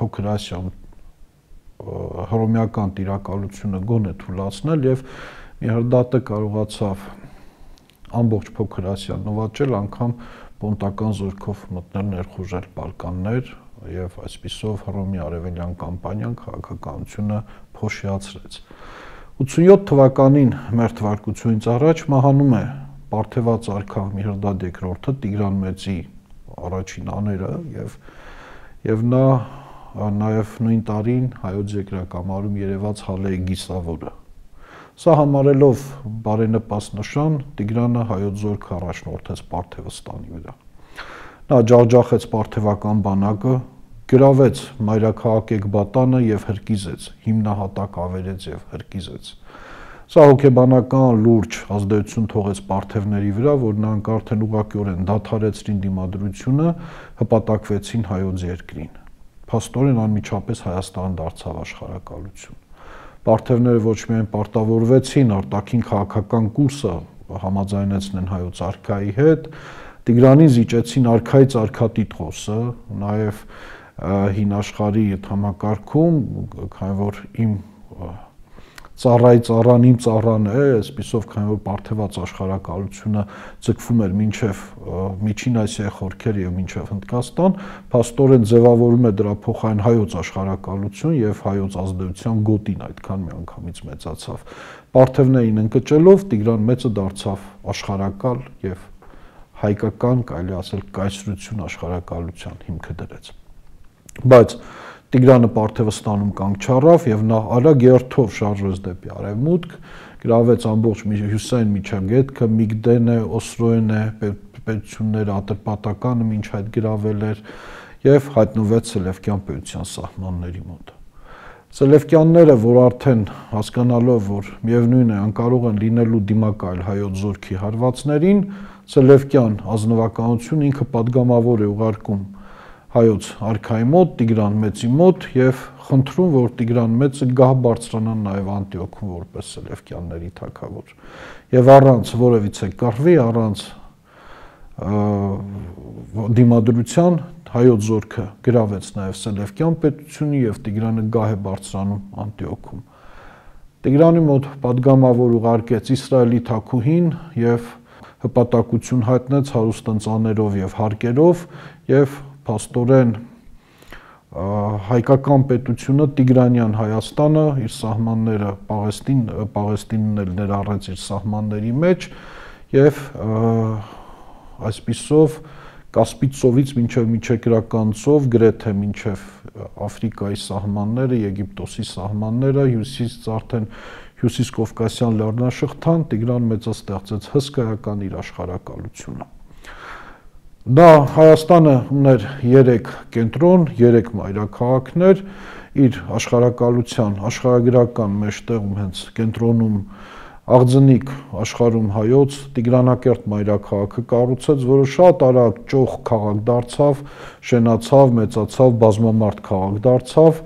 փոքր Ասիան հռոմեական տիրակալությունը գոնե թույլատրել եւ Միհրդատը կարողացավ ամբողջ փոքր Ասիան նվաճել, անգամ պոնտական զորքով մտնել ներխուժել Բալկաններ եւ այսպիսով Հռոմի արևելյան կամպանիան քաղաքականությունը փոշիացրեց։ 87 թվականին մեր թվարկությունից առաջ մահանում է Պարթեված արքա Միհրդադ II-ը Տիգրան Մեծի առաջին աները եւ եւ նա նաեւ նույն տարին հայոց երկրակամարում երևաց Հալեի գիսավորը Սա համարելով բարենպաստ նշան Տիգրանը հայոց զորքը առաջնորդեց Պարթևստանի վրա։ Նա ջախջախեց Պարթևական բանակը, գրավեց մայրաքաղաք Էկբատանը եւ հրկիզեց, հիմնահատակ ավերեց եւ հրկիզեց։ Սա հոգեբանական լուրջ ազդեցություն թողեց Պարթևների վրա, որ նրանք արդեն ուղղակիորեն դադարեցրին դիմադրությունը, հպատակվեցին հայոց երկրին։ Փաստորեն անմիջապես Հայաստան դարձավ աշխարհակալություն Պարթևները ոչ միայն պարտավորվեցին արտաքին քաղաքական կուրսը համաձայնեցնեն հայոց արքայի հետ, Տիգրանին զիջեցին արքայից արքատիտղոսը, նաև հին աշխարհի համակարգում, քանի որ իմ ծառայի ծառան իմ ծառան է, այսպիսով քանի որ Պարթեված աշխարհակալությունը ձգվում էր մինչև Միջին Ասիայի խորքեր եւ մինչև Հնդկաստան, փաստորեն ձևավորում է դրա փոխային հայոց աշխարհակալություն եւ հայոց ազդեցության գոտին այդքան միանգամից մեծացավ։ Պարթևներին ընկճելով Տիգրան մեծը դարձավ աշխարհակալ եւ հայկական, կարելի ասել, կայսրություն աշխարհակալության հիմքը դրեց։ Բայց Տիգրանը Պարթևը ստանում կանգ չառավ եւ նա արագ երթով շարժվեց դեպի արևմուտք, գրավեց ամբողջ հյուսային միջագետքը, Միգդենը, Օսրոյնը, պետությունները, Ատրպատականը ինչ այդ գրավել էր եւ հայտնվեց Սելևկյան պետության սահմանների մոտ։ Սելևկյանները, որ արդեն հասկանալով, որ միևնույն է, անկարող են լինելու դիմակայել հայոց զորքի հարվածներին, Սելևկյան ազնվականություն ինքը падգամավոր է ուղարկում հայոց արքայի մոտ, Տիգրան Մեծի մոտ եւ խնդրում, որ Տիգրան Մեծը գահ բարձրանան նաեւ Անտիոքում որպես Սելևկյանների թագավոր։ Եվ առանց որևիցե կռվի, առանց դիմադրության հայոց զորքը գրավեց նաեւ Սելևկյան պետությունը եւ Տիգրանը գահ է բարձրանում Անտիոքում։ Տիգրանի մոտ падգամավոր ուղարկեց Իսրայելի թագուհին եւ հպատակություն հայտնեց հարուստ ընծաներով եւ հարկերով եւ փաստորեն հայկական պետությունը Տիգրանյան Հայաստանը իր սահմանները Պաղեստին Պաղեստինն էլ ներառեց իր սահմանների մեջ եւ այսպիսով Կասպից ծովից մինչև միջեկրական ծով, գրեթե մինչև Աֆրիկայի սահմանները, Եգիպտոսի սահմանները, հյուսիսից արդեն հյուսիս կովկասյան լեռնաշղթան Տիգրան մեծը ստեղծեց հսկայական իր աշխարհակալությունը։ Դա Հայաստանը ուներ 3 կենտրոն, 3 մայրաքաղաքներ, իր աշխարհակալության աշխարհագրական մեջտեղում հենց կենտրոնում աղձնիկ աշխարհում հայոց Տիգրանակերտ մայրաքաղաքը կառուցեց, որը շատ արագ ճոխ քաղաք դարձավ, շենացավ, մեծացավ, բազմամարդ քաղաք դարձավ,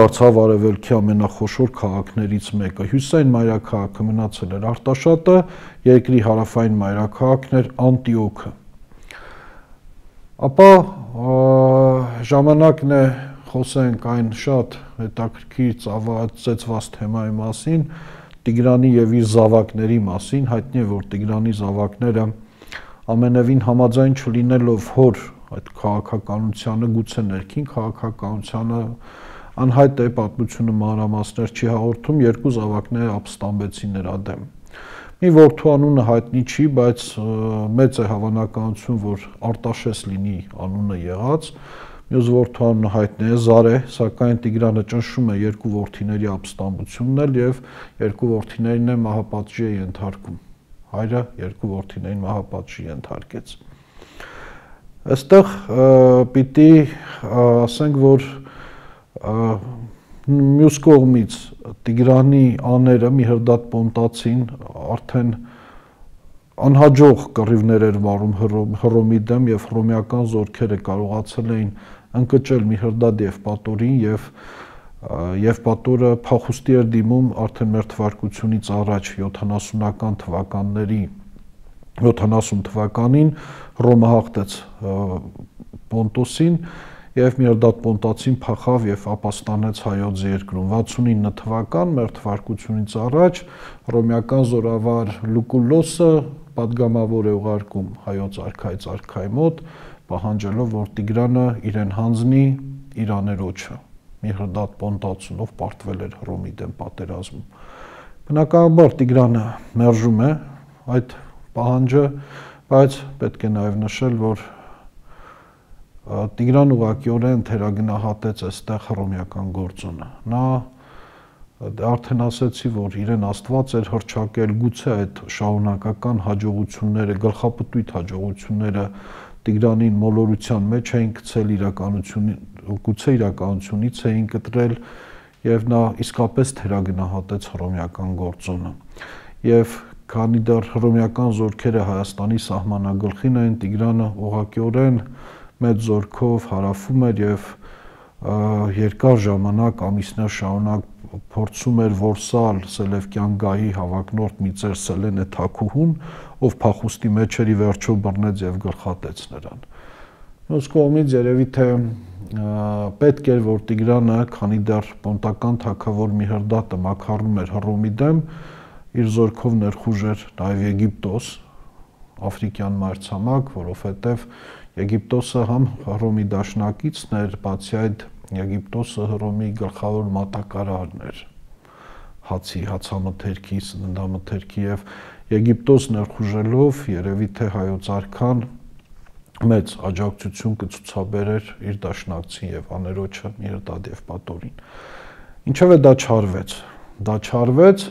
դարձավ արևելքի ամենախոշոր քաղաքներից մեկը։ Հյուսային մայրաքաղաքը մնացել էր Արտաշատը, երկրի հարավային մայրաքաղաքն էր Անտիոքը։ Ապա ժամանակն է խոսենք այն շատ հետաքրքիր ծավալեցված թեմայի մասին, Տիգրանի եւ իր զավակների մասին հայտնի է որ Տիգրանի զավակները ամենևին համաձայն չլինելով հոր այդ քաղաքականությանը գուցե ներքին քաղաքականությանը անհայտ է պատմությունը մանրամասներ չի հաղորդում երկու զավակները ապստամբեցին նրա դեմ մի որդու անունը հայտնի չի բայց մեծ է հավանականություն որ Արտաշես լինի անունը եղած Մյուս որդան հայտնի է Զարե, սակայն Տիգրանը ճնշում է երկու որդիների ապստամբությունն էլ եւ երկու որդիներին է մահապատժի է ենթարկում։ Հայրը երկու որդիներին մահապատժի ենթարկեց։ Այստեղ պիտի ասենք, որ մյուս կողմից Տիգրանի աները մի հրդատ պոնտացին արդեն անհաջող կռիվներ էր վարում Հռոմի դեմ եւ հռոմեական զորքերը կարողացել էին ընկճել Միհրդադ եւ Պատորին եւ եւ Պատորը փախուստի էր դիմում արդեն մեր թվարկությունից առաջ 70-ական թվականների 70 թվականին Ռոմը հաղթեց Պոնտոսին եւ Միրդատպոնտացին փախավ եւ ապաստանեց հայոց երկրում 69 թվական մեր թվարկությունից առաջ ռոմեական զորավար Լուկուլոսը падգամավոր է ուղարկում հայոց արքայից արքայի մոտ պահանջելով որ Տիգրանը իրեն հանձնի իր աներոջը Միրհդատ Պոնտացուն ով պարտվել էր Հռոմի դեմ պատերազմում Բնականաբար Տիգրանը մերժում է այդ պահանջը բայց պետք է նաև նշել որ Տիգրան ուղղակիորեն թերագնահատեց այստեղ հռոմեական գործոնը։ Նա արդեն ասացի, որ իրեն Աստված էր հրճակել գուցե այդ շահունակական հաջողությունները, գլխապտույտ հաջողությունները Տիգրանին մոլորության մեջ էին գցել իրականությունի գուցե իրականությունից էին կտրել եւ նա իսկապես թերագնահատեց հռոմեական գործոնը եւ քանի դեռ հռոմեական զորքերը Հայաստանի սահմանագլխին էին Տիգրանը ուղղակիորեն մեծ զորքով հարավում էր եւ երկար ժամանակ ամիսներ շարունակ փորձում էր որսալ Սելևկյան գահի հավակնորդ Միծեր Սելենե Թակուհուն, ով փախուստի մեջ էր ի վերջո բռնեց եւ գլխատեց նրան։ Մյուս կողմից երևի թե պետք էր որ Տիգրանը, քանի դեռ պոնտական թակավոր Միհրդատը մակարում էր Հռոմի դեմ, իր զորքով ներխուժեր նաև Եգիպտոս, աֆրիկյան մայրցամաք, որովհետև Եգիպտոսը համ Հռոմի դաշնակիցն էր, բացի այդ Եգիպտոսը Հռոմի գլխավոր մատակարարն էր հացի, հացամթերքի, սննդամթերքի եւ Եգիպտոս ներխուժելով երևի թե հայոց արքան մեծ աջակցություն կցուցաբերեր իր դաշնակցին եւ աներոջը Միրդադ եւ Պատորին։ Ինչով է դա չարվեց։ Դա չարվեց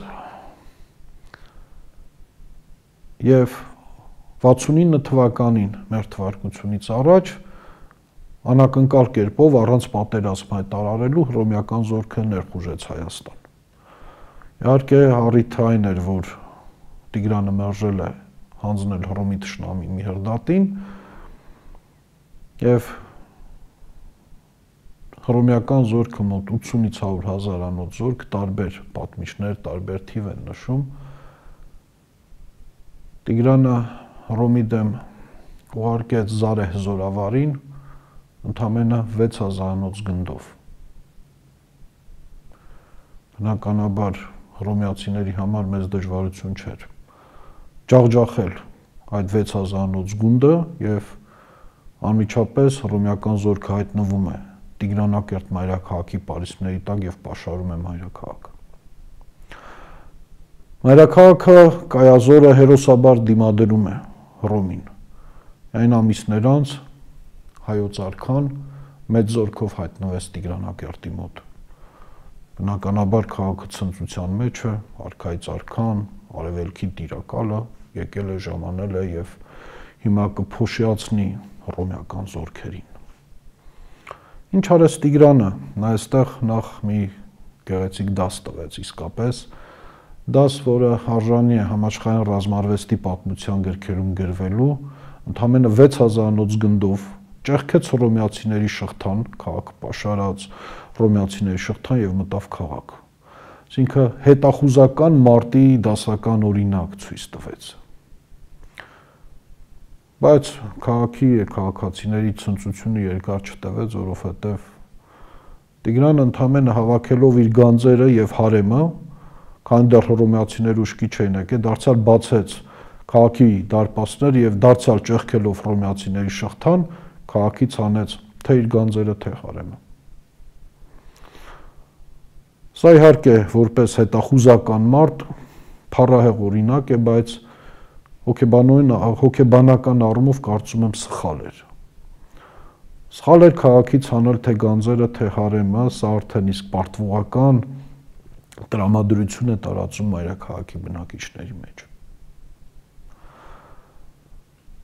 եւ 69 թվականին մեր թվարկությունից առաջ անակնկալ կերպով առանց պատերազմ հայտարարելու հռոմեական զորքը ներխուժեց Հայաստան։ Իհարկե առիթը այն էր, որ Տիգրանը մերժել է հանձնել Հռոմի ճշնամի Միհրդատին եւ հռոմեական զորքը մոտ 80-ից 100 հազարանոց զորք տարբեր պատմիչներ, տարբեր թիվ են նշում։ Տիգրանը Հռոմի դեմ ուղարկեց Զարեհ զորավարին, ընդամենը 6000-անոց գնդով։ Բնականաբար հռոմեացիների համար մեծ դժվարություն չէր։ ջախջախել այդ 6000-ից գունդը եւ անմիջապես ռոմեական զորքը հայտնվում է Տիգրանակերտ մայրաքաղաքի պարիսպների տակ եւ պաշարում է մայրաքաղաքը։ Մայրաքաղաքը կայազորը հերոսաբար դիմադրում է Ռոմին։ Այն ամիսներ անց հայոց արքան մեծ զորքով հայտնվեց Տիգրանակերտի մոտ։ Բնականաբար քաղաքը ցնծության մեջ է, արքայից արքան, արևելքի տիրակալը եկել է ժամանել է եւ հիմա կփոշիացնի ռոմեական զորքերին։ Ինչ արեց Տիգրանը, նա այստեղ նախ մի գեղեցիկ դաս տվեց իսկապես, դաս, որը արժանի է համաշխարհային ռազմարվեստի պատմության գրքերում գրվելու, ընդամենը 6000-ից գնդով ճեղքեց ռոմեացիների շղթան, քաղաք պաշարած ռոմեացիների շղթան եւ մտավ քաղաք։ Այսինքն հետախուզական մարտի դասական օրինակ ցույց տվեց բայց քաղաքի քաղաքացիների ցնծությունը երկար չտևեց, որովհետեւ Տիգրանը ընդամենը հավաքելով իր գանձերը եւ հարեմը, քան դեռ ռոմեացիները ուշքի չէին եկել, դարձյալ բացեց քաղաքի դարպասները եւ դարձյալ ճեղքելով ռոմեացիների շղթան, քաղաքից անեց թե իր գանձերը, թե հարեմը։ Սա իհարկե որպես հետախուզական մարդ փառահեղ օրինակ է, բայց հոգեբանոյն հոգեբանական առումով կարծում եմ սխալ էր։ Սխալ էր քաղաքից հանել թե գանձերը, թե հարեմը, սա արդեն իսկ պարտվողական տրամադրություն է տարածում մայրաքաղաքի բնակիչների մեջ։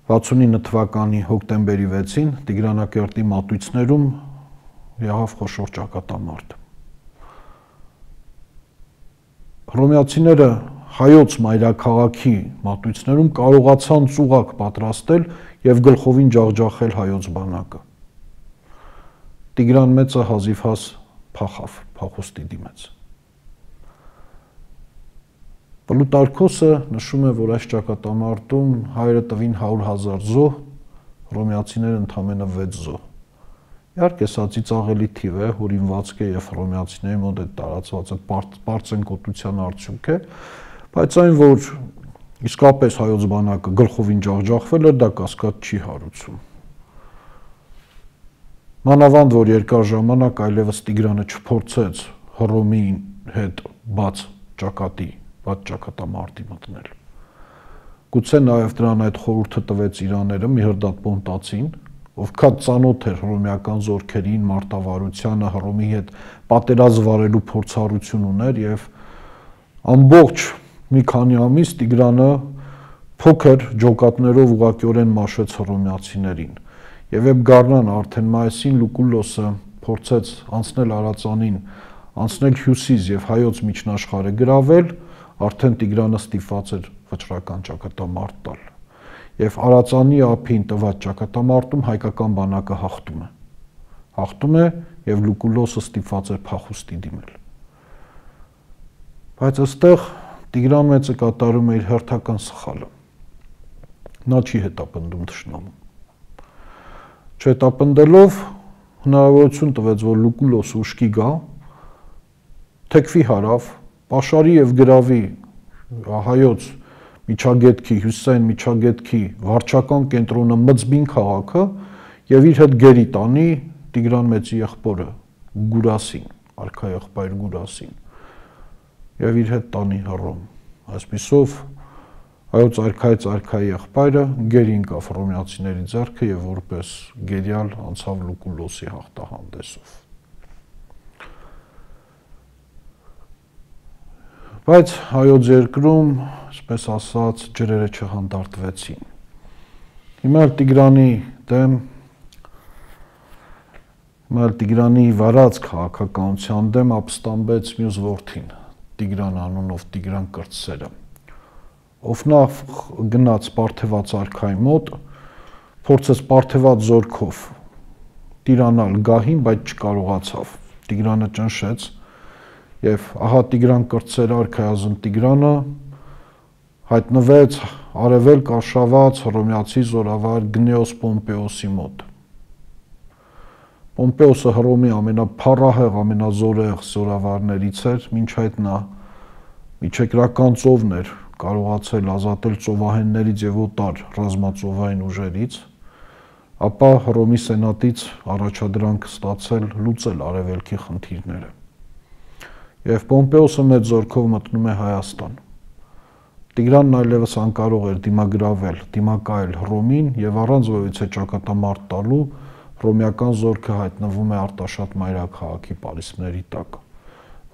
69 թվականի հոկտեմբերի 6-ին Տիգրանակերտի մատույցներում եղավ խոշոր ճակատամարտ։ Հռոմեացիները հայոց մայրաքաղաքի մատույցներում կարողացան ծուղակ պատրաստել եւ գլխովին ջախջախել հայոց բանակը։ Տիգրան մեծը հազիվհաս փախավ, փախոստի դիմեց։ Պլուտարքոսը նշում է, որ այս ճակատամարտում հայրը տվին 100.000 զոհ, ռոմեացիները ընդամենը 6 զոհ։ Իհարկե սա ծիծաղելի թիվ է, հորինվածք է եւ ռոմեացիների մոտ է տարածված է բարձր կոտության արդյունք է, Բայց այն, որ իսկապես հայոց բանակը գլխովին ջախջախվել է, դա կասկած չի հարուցում։ Մանավանդ որ երկար ժամանակ այլևս Տիգրանը չփորձեց Հռոմի հետ բաց ճակատի, բաց ճակատամարտի մտնել։ Գուցե նաև դրան այդ խորհուրդը տվեց Իրաները Միհրդատ Պոնտացին, ով քաց ծանոթ էր հռոմեական զորքերին, մարտավարությանը, Հռոմի հետ պատերազմ վարելու փորձառություն ուներ եւ ամբողջ մի քանի ամիս Տիգրանը փոքր ջոկատներով ուղղակիորեն մաշեց հռոմեացիներին։ Եվ երբ գառնան արդեն մայիսին Լուկուլոսը փորձեց անցնել Արածանին, անցնել Հյուսիս եւ հայոց միջնաշխարը գravel, արդեն Տիգրանը ստիպված էր վճռական ճակատամարտ տալ։ Եվ Արածանի ափին տված ճակատամարտում հայկական բանակը հաղթում է։ Հաղթում է եւ Լուկուլոսը ստիպված է փախուստի դիմել։ Բայց ըստեղ Տիգրան մեծը կատարում է իր հերթական սխալը։ Նա չի հետապնդում ճշնամուն։ Չհետապնդելով հնարավորություն տվեց, որ Լուկուլոս ուշքի գա, թեքվի հարավ, Պաշարի եւ գրավի հայոց միջագետքի, հյուսային միջագետքի վարչական կենտրոնը Մծբին քաղաքը եւ իր հետ գերի տանի Տիգրան մեծի եղբորը Գուրասին, արքա եղբայր Գուրասին եւ իր հետ տանի հռոմ։ Այսպիսով հայոց արքայից արքայի եղբայրը գերին կավ ռոմեացիների ձեռքը եւ որպես գերիալ անցավ Լուկուլոսի հաղթահանդեսով։ Բայց հայոց երկրում, ասպես ասած, ջրերը չհանդարտվեցին։ Հիմա Տիգրանի դեմ հիմա Տիգրանի վարած քաղաքականության դեմ ապստամբեց մյուս ворթին Տիգրան անունով Տիգրան կրծսերը ով նա գնաց Պարթևաց արքայի մոտ փորձեց Պարթևաց զորքով տիրանալ գահին, բայց չկարողացավ։ Տիգրանը ճնշեց եւ ահա Տիգրան կրծեր արքայազն Տիգրանը հայտնվեց արևելք արշաված հռոմեացի զորավար Գնեոս Պոմպեոսի մոտ։ Պոմպեոսը Հռոմի ամենափառահեղ, ամենազորեղ զորավարներից էր, ոչ այդ նա միջեկրական ծովն էր կարողացել ազատել ծովահեններից եւ օտար ռազմածովային ուժերից, ապա Հռոմի սենատից առաջադրանք ստացել լուծել արևելքի խնդիրները։ Եվ Պոմպեոսը մեծ զորքով մտնում է Հայաստան։ Տիգրանն այլևս անկարող էր դիմագրավել, դիմակայել Հռոմին եւ առանց ոյցե ճակատամարտ տալու հռոմեական զորքը հայտնվում է Արտաշատ մայրաքաղաքի պարիսպների տակ,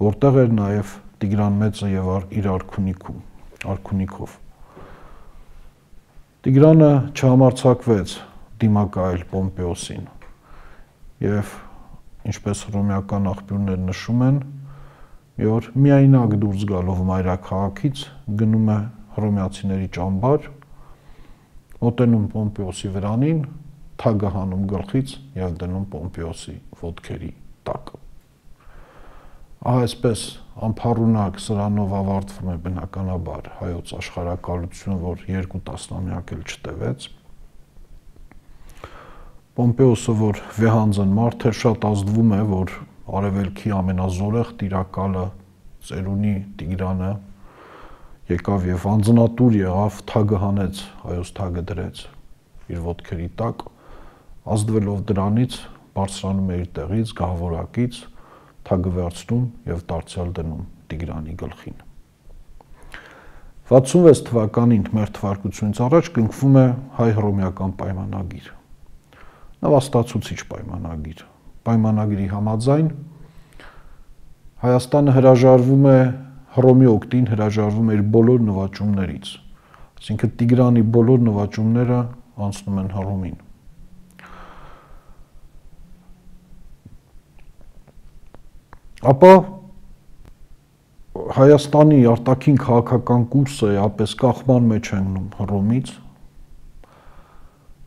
որտեղ էր նաեւ Տիգրան մեծը եւ իր արքունիքում, արքունիքով։ Տիգրանը չհամարցակվեց դիմակայել Պոմպեոսին եւ ինչպես հռոմեական աղբյուրներ նշում են, մի օր միայնակ դուրս գալով մայրաքաղաքից գնում է հռոմեացիների ճամբար, մոտենում Պոմպեոսի վրանին, թագը հանում գլխից եւ դնում Պոմպեոսի ոտքերի տակ։ Ահա այսպես ամփառունակ սրանով ավարտվում է բնականաբար հայոց աշխարհակալությունը, որ երկու տասնամյակ էլ չտևեց։ Պոմպեոսը, որ վեհանձն մարդ է, շատ ազդվում է, որ արևելքի ամենազորեղ տիրակալը ծերունի Տիգրանը եկավ եւ անձնատուր եղավ, թագը հանեց, հայոց թագը դրեց իր ոտքերի տակ, ազդվելով դրանից բարձրանում է իր տեղից, գահավորակից, թագը վերցնում եւ դարձյալ դնում Տիգրանի գլխին։ 66 թվականին մեր թվարկությունից առաջ կնքվում է հայ-հռոմեական պայմանագիր։ Նվաստացուցիչ պայմանագիր պայմանագրի համաձայն Հայաստանը հրաժարվում է Հռոմի օկտին հրաժարվում է իր բոլոր նվաճումներից։ Այսինքն Տիգրանի բոլոր նվաճումները անցնում են Հռոմին։ Ապա Հայաստանի արտաքին քաղաքական կուրսը էապես կախման մեջ է ընկնում Հռոմից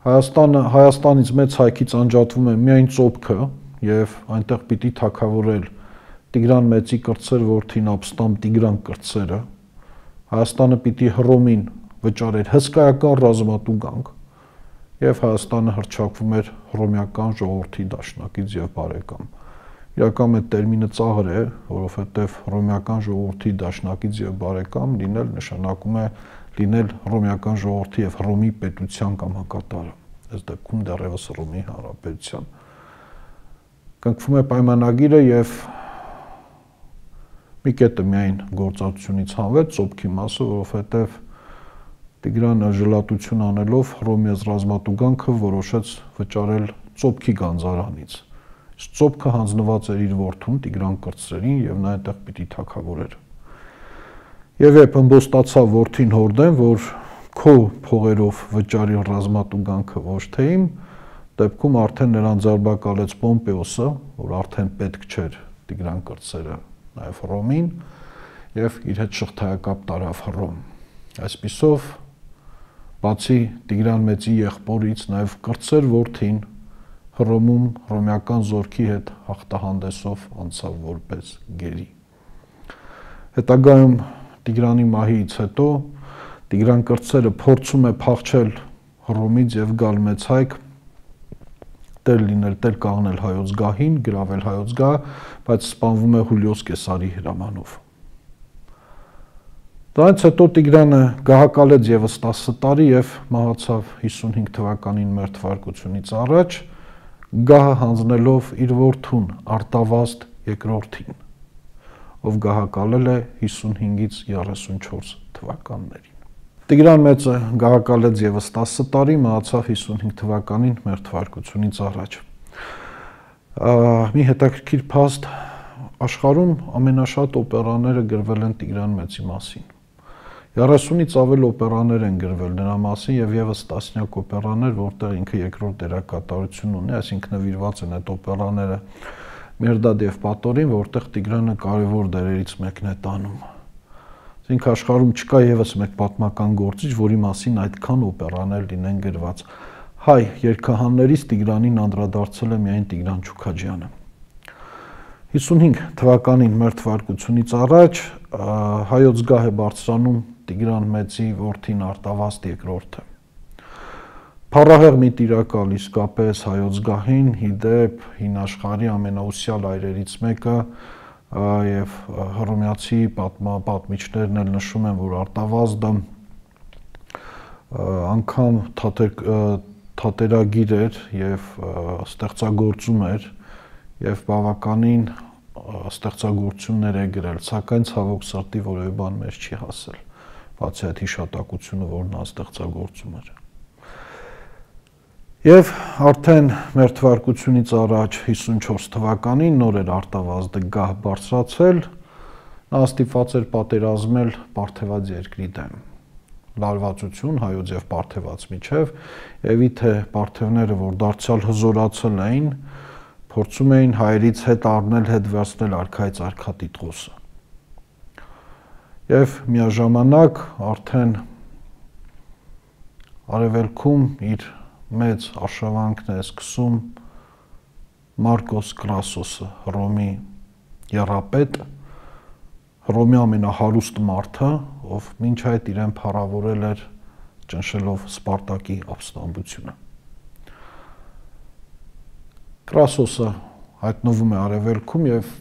Հայաստանը Հայաստանից մեծ հայքից անջատվում է միայն ծոփքը, եւ այնտեղ պիտի թակավորել Տիգրան մեծի կրծեր որդին Աբստամ Տիգրան կրծերը Հայաստանը պիտի Հռոմին վճարեր հսկայական ռազմատուգանք եւ Հայաստանը հրճակվում էր հռոմեական ժողովրդի դաշնակից եւ բարեկամ իրական այդ տերմինը ծաղր է, որովհետև հռոմեական ժողովրդի դաշնակից եւ բարեկամ լինել նշանակում է լինել հռոմեական ժողովրդի եւ Հռոմի պետության կամ հակատարը։ Այս դեպքում դեռևս Հռոմի հանրապետության կնքվում է պայմանագիրը եւ մի կետը միայն գործածությունից հանվեց ծոփքի մասը, որովհետեւ Տիգրանը ժլատություն անելով Հռոմիաց ռազմատուգանքը որոշեց վճարել ծոփքի գանձարանից։ Իսկ ծոփքը հանձնված էր իր որդուն Տիգրան կրծերին եւ նա այնտեղ պիտի թակավորեր։ Եվ երբ ըմբոստացավ որդին հորդեն, որ քո փողերով վճարի ռազմատուգանքը ոչ թե իմ, դեպքում արդեն նրան ձերբակալեց Պոմպեոսը, որ արդեն պետք չէր Տիգրան կրծերը նաև Հռոմին եւ իր հետ շղթայակապ տարավ Հռոմ։ Այսպիսով բացի Տիգրան մեծի եղբորից նաև կրծեր որդին Հռոմում հռոմեական զորքի հետ հաղթահանդեսով անցավ որպես գերի։ Հետագայում Տիգրանի մահից հետո Տիգրան կրծերը փորձում է փախչել Հռոմից եւ գալ մեծ հայք տեր լինել, տեր կանգնել հայոց գահին, գրավել հայոց գահը, բայց սպանվում է Հուլիոս Կեսարի հրամանով։ Դրանից հետո Տիգրանը գահակալեց եւս 10 տարի եւ մահացավ 55 թվականին մեր թվարկությունից առաջ, գահը հանձնելով իր որդուն Արտավաստ երկրորդին, ով գահակալել է 55-ից 34 թվականներին։ Տիգրան մեծը գաղակալեց եւս 10 տարի, մահացավ 55 թվականին մեր թվարկությունից առաջ։ Մի հետաքրքիր փաստ աշխարհում ամենաշատ օպերաները գրվել են Տիգրան մեծի մասին։ 30-ից ավել օպերաներ են գրվել նրա մասին եւ եւս տասնյակ օպերաներ, որտեղ ինքը երկրորդ դերակատարություն ունի, այսինքն նվիրված են այդ օպերաները Մերդադ եւ Պատորին, որտեղ Տիգրանը կարևոր դերերից մեկն է տանում։ Ինք աշխարհում չկա եւս մեկ պատմական գործիչ, որի մասին այդքան օպերաներ լինեն գրված։ Հայ երկհաններից Տիգրանին անդրադարձել է միայն Տիգրան Չուքաջյանը։ 55 թվականին մեր թվարկությունից առաջ հայոց գահ է բարձրանում Տիգրան մեծի որդին Արտավաստ երկրորդը։ Փառահեղ մի տիրակալ իսկապես հայոց գահին, հիդեպ հին աշխարհի ամենաուսյալ այրերից մեկը եւ հռոմեացի պատմիչներն էլ նշում են, որ Արտավազդը անգամ թատեր թատերագիր էր եւ ստեղծագործում էր եւ բավականին ստեղծագործություններ է գրել, սակայն ցավոք սրտի որևէ բան մեզ չի հասել, բացի այդ հիշատակությունը, որ նա ստեղծագործում էր։ Եվ արդեն մեր թվարկությունից առաջ 54 թվականին նոր էր արտավազդը գահ բարձրացել, նա ստիպված էր պատերազմել Պարթևաց երկրի դեմ։ Լարվածություն հայոց եւ Պարթևաց միջև, եւ իթե Պարթևները, որ դարձյալ հզորացել էին, փորձում էին հայերից հետ առնել, հետ վերցնել արքայից արքատիտղոսը։ Եվ միաժամանակ արդեն արևելքում իր մեծ արշավանքն է սկսում Մարկոս Գրասոսը, Հռոմի երապետ, Հռոմի ամենահարուստ մարդը, ով մինչ այդ իրեն փառավորել էր ճնշելով Սպարտակի ապստամբությունը։ Կրասոսը հայտնվում է արևելքում եւ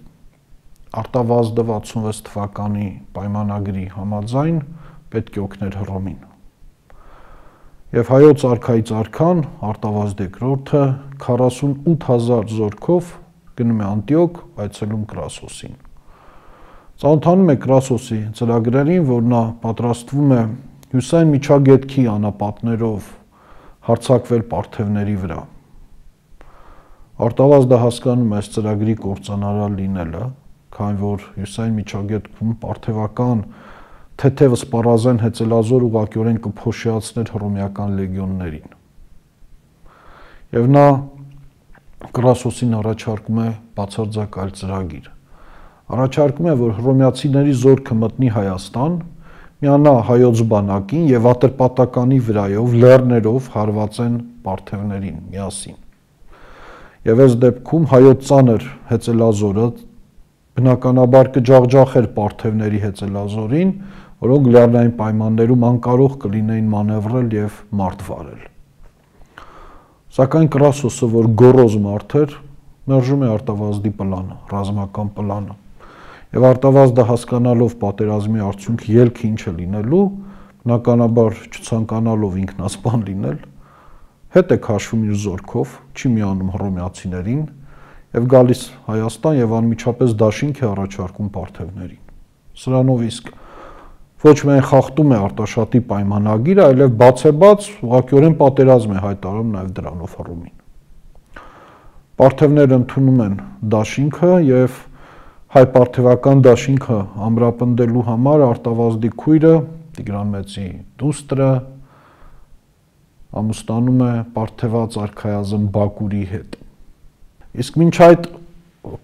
Արտավազդը 66 թվականի պայմանագրի համաձայն պետք է օգներ Հռոմին։ Եվ հայոց արքայից արքան Արտավազդ II-ը 48000 զորքով գնում է Անտիոք, այցելում Կրասոսին։ Ծանոթանում է Կրասոսի ծրագրերին, որ նա պատրաստվում է հյուսային միջագետքի անապատներով հարցակվել Պարթևների վրա Արտավազդը հասկանում է ծրագրի կործանարար լինելը, քանի որ Հյուսային միջագետքում պարթևական թեթև սպառազեն հեծելազոր ուղղակիորեն կփոշիացներ հռոմեական լեգիոններին։ Եվ նա Կրասոսին առաջարկում է բացարձակ այլ ծրագիր։ Առաջարկում է, որ հռոմեացիների զորքը մտնի Հայաստան, միանա հայոց բանակին եւ ատրպատականի վրայով լեռներով հարվածեն պարթևներին միասին եւ այս դեպքում հայոց ցաներ հեծելազորը բնականաբար կջախջախեր պարթևների հեծելազորին, որոնք լեռնային պայմաններում անկարող կլինեին մանևրել եւ մարդ վարել։ Սակայն Կրասոսը, որ գորոզ մարդ էր, մերժում է Արտավազդի պլանը, ռազմական պլանը։ Եվ Արտավազդը հասկանալով պատերազմի արդյունք ելքը ինչ է լինելու, բնականաբար չցանկանալով ինքնասպան լինել, հետ է քաշվում իր զորքով, չի միանում հռոմեացիներին եւ գալիս Հայաստան եւ անմիջապես դաշինք է առաջարկում Պարթևներին։ Սրանով իսկ ոչ միայն խախտում է Արտաշատի պայմանագիրը, այլև բացեբաց ուղղակիորեն պատերազմ է հայտարարում նաեւ դրանով Հռոմին։ Պարթևները ընդունում են դաշինքը եւ հայ պարթևական դաշինքը ամրապնդելու համար արտավազդի քույրը Տիգրան Մեծի դուստրը ամուսնանում է Պարթևաց արքայազն Բակուրի հետ։ Իսկ մինչ այդ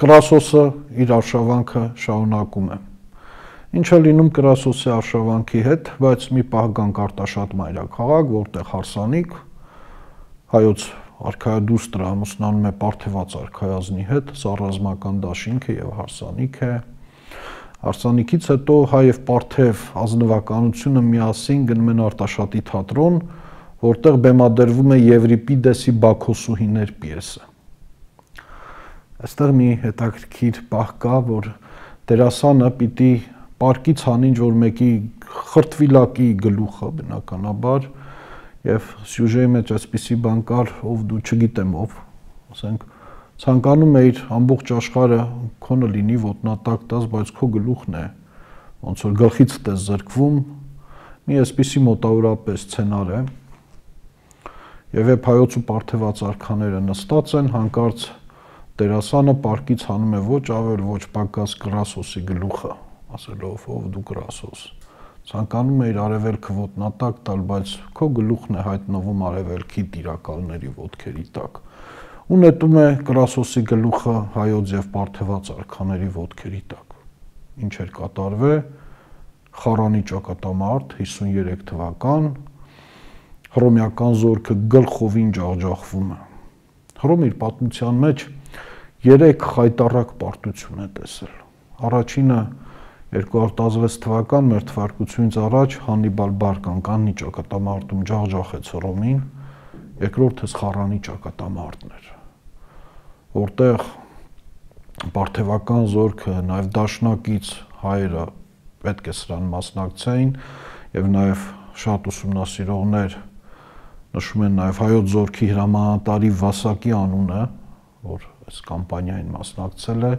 Կրասոսը իր արշավանքը շարունակում է։ Ինչ է լինում Կրասոսի արշավանքի հետ, բայց մի պահ գանք Արտաշատ մայրաքաղաք, որտեղ հարսանիք հայոց արքայադուստրը ամուսնանում է Պարթևաց արքայազնի հետ, սա ռազմական դաշինք է եւ հարսանիք է։ Հարսանիքից հետո հայ եւ Պարթև ազնվականությունը միասին գնում են Արտաշատի թատրոն, որտեղ բեմադրվում է Եվրիպիդեսի Բաքոսուհիներ պիեսը։ Այստեղ մի հետաքրքիր պահ կա, որ դերասանը պիտի պարկից հանի ինչ որ մեկի խրտվիլակի գլուխը բնականաբար եւ սյուժեի մեջ այսպիսի բան կար, ով դու չգիտեմ ով, ասենք ցանկանում է իր ամբողջ աշխարհը քոնը լինի ոտնատակ տաս, բայց քո գլուխն է ոնց որ գլխից դες զրկվում մի այսպիսի մոտավորապես սցենար է Եվ երբ հայոց ու պարթեված արքաները նստած են, հանկարծ դերասանը պարկից հանում է ոչ ավել ոչ պակաս գրասոսի գլուխը, ասելով ով դու գրասոս։ Ցանկանում է իր արևելքը ոտնատակ տալ, բայց քո գլուխն է հայտնվում արևելքի տիրակալների ոտքերի տակ։ Ու նետում է գրասոսի գլուխը հայոց եւ պարթեված արքաների ոտքերի տակ։ Ինչ էր կատարվել Խարանի ճակատամարտ 53 թվական հռոմեական զորքը գլխովին ջախջախվում է։ Հռոմը իր պատմության մեջ երեք խայտարակ պարտություն է տեսել։ Առաջինը 216 թվական մեր թվարկությունից առաջ Հաննիբալ Բարկան կաննի ճակատամարտում ջախջախեց Հռոմին, երկրորդը Սխարանի ճակատամարտն էր, որտեղ Պարթևական զորքը նաև դաշնակից հայերը պետք է սրան մասնակցեին եւ նաև շատ ուսումնասիրողներ նշում են նաև հայոց զորքի հրամանատարի Վասակի անունը, որ այս կամպանիային մասնակցել է,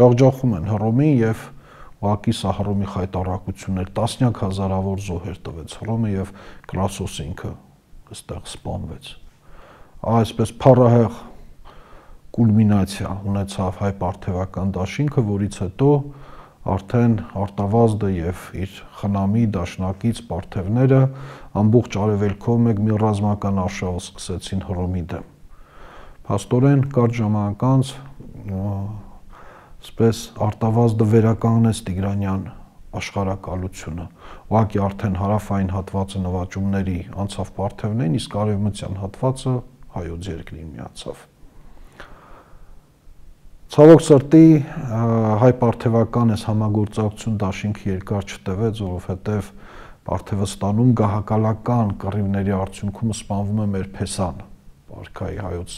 ջախջախում են Հռոմին եւ Ուղակի սա Հռոմի խայտարակություններ տասնյակ հազարավոր զոհեր տվեց Հռոմը եւ Կրասոսը ինքը այստեղ սպանվեց։ Այսպես փառահեղ կուլմինացիա ունեցավ հայ պարթևական դաշինքը, որից հետո արդեն Արտավազդը եւ իր խնամի դաշնակից պարթևները ամբողջ արևելքով մեկ մի ռազմական արշավ սկսեցին Հռոմի դեմ։ Փաստորեն կարճ ժամանակ անց սպես արտավազդը վերականգնեց Տիգրանյան աշխարակալությունը։ Ուղղակի արդեն հարավային հատվածը նվաճումների անցավ Պարթևներին, իսկ արևմտյան հատվածը հայոց երկրին միացավ։ Ցավոք սրտի հայ պարթևական այս համագործակցություն դաշինքը երկար չտևեց, որովհետև Պարթևստանում գահակալական կռիվների արդյունքում սպանվում է մեր Փեսան, արքայի հայոց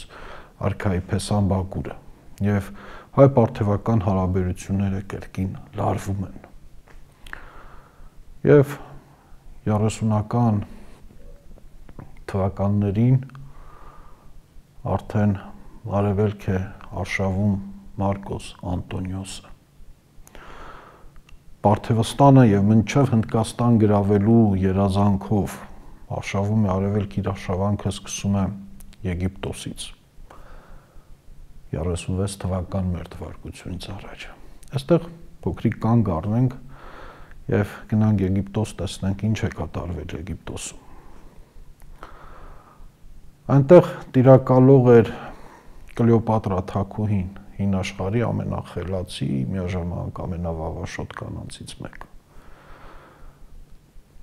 արքայի Փեսան Բակուրը։ Եվ հայ-պարթևական հարաբերությունները կրկին լարվում են։ Եվ 30-ական թվականներին արդեն արևելք է արշավում Մարկոս Անտոնիոսը։ Պարթևստանը եւ մինչև Հնդկաստան գրավելու երազանքով արշավում է արևելք իր արշավանքը սկսում է Եգիպտոսից 36 թվական մեր թվարկությունից առաջ։ Այստեղ փոքրիկ կանգ առնենք եւ գնանք Եգիպտոս տեսնենք ինչ է կատարվել Եգիպտոսում։ Այնտեղ տիրակալող էր Կլեոպատրա Թակուհին, հին աշխարհի ամենախելացի, միաժամանակ ամենավավաշոտ կանանցից մեկը։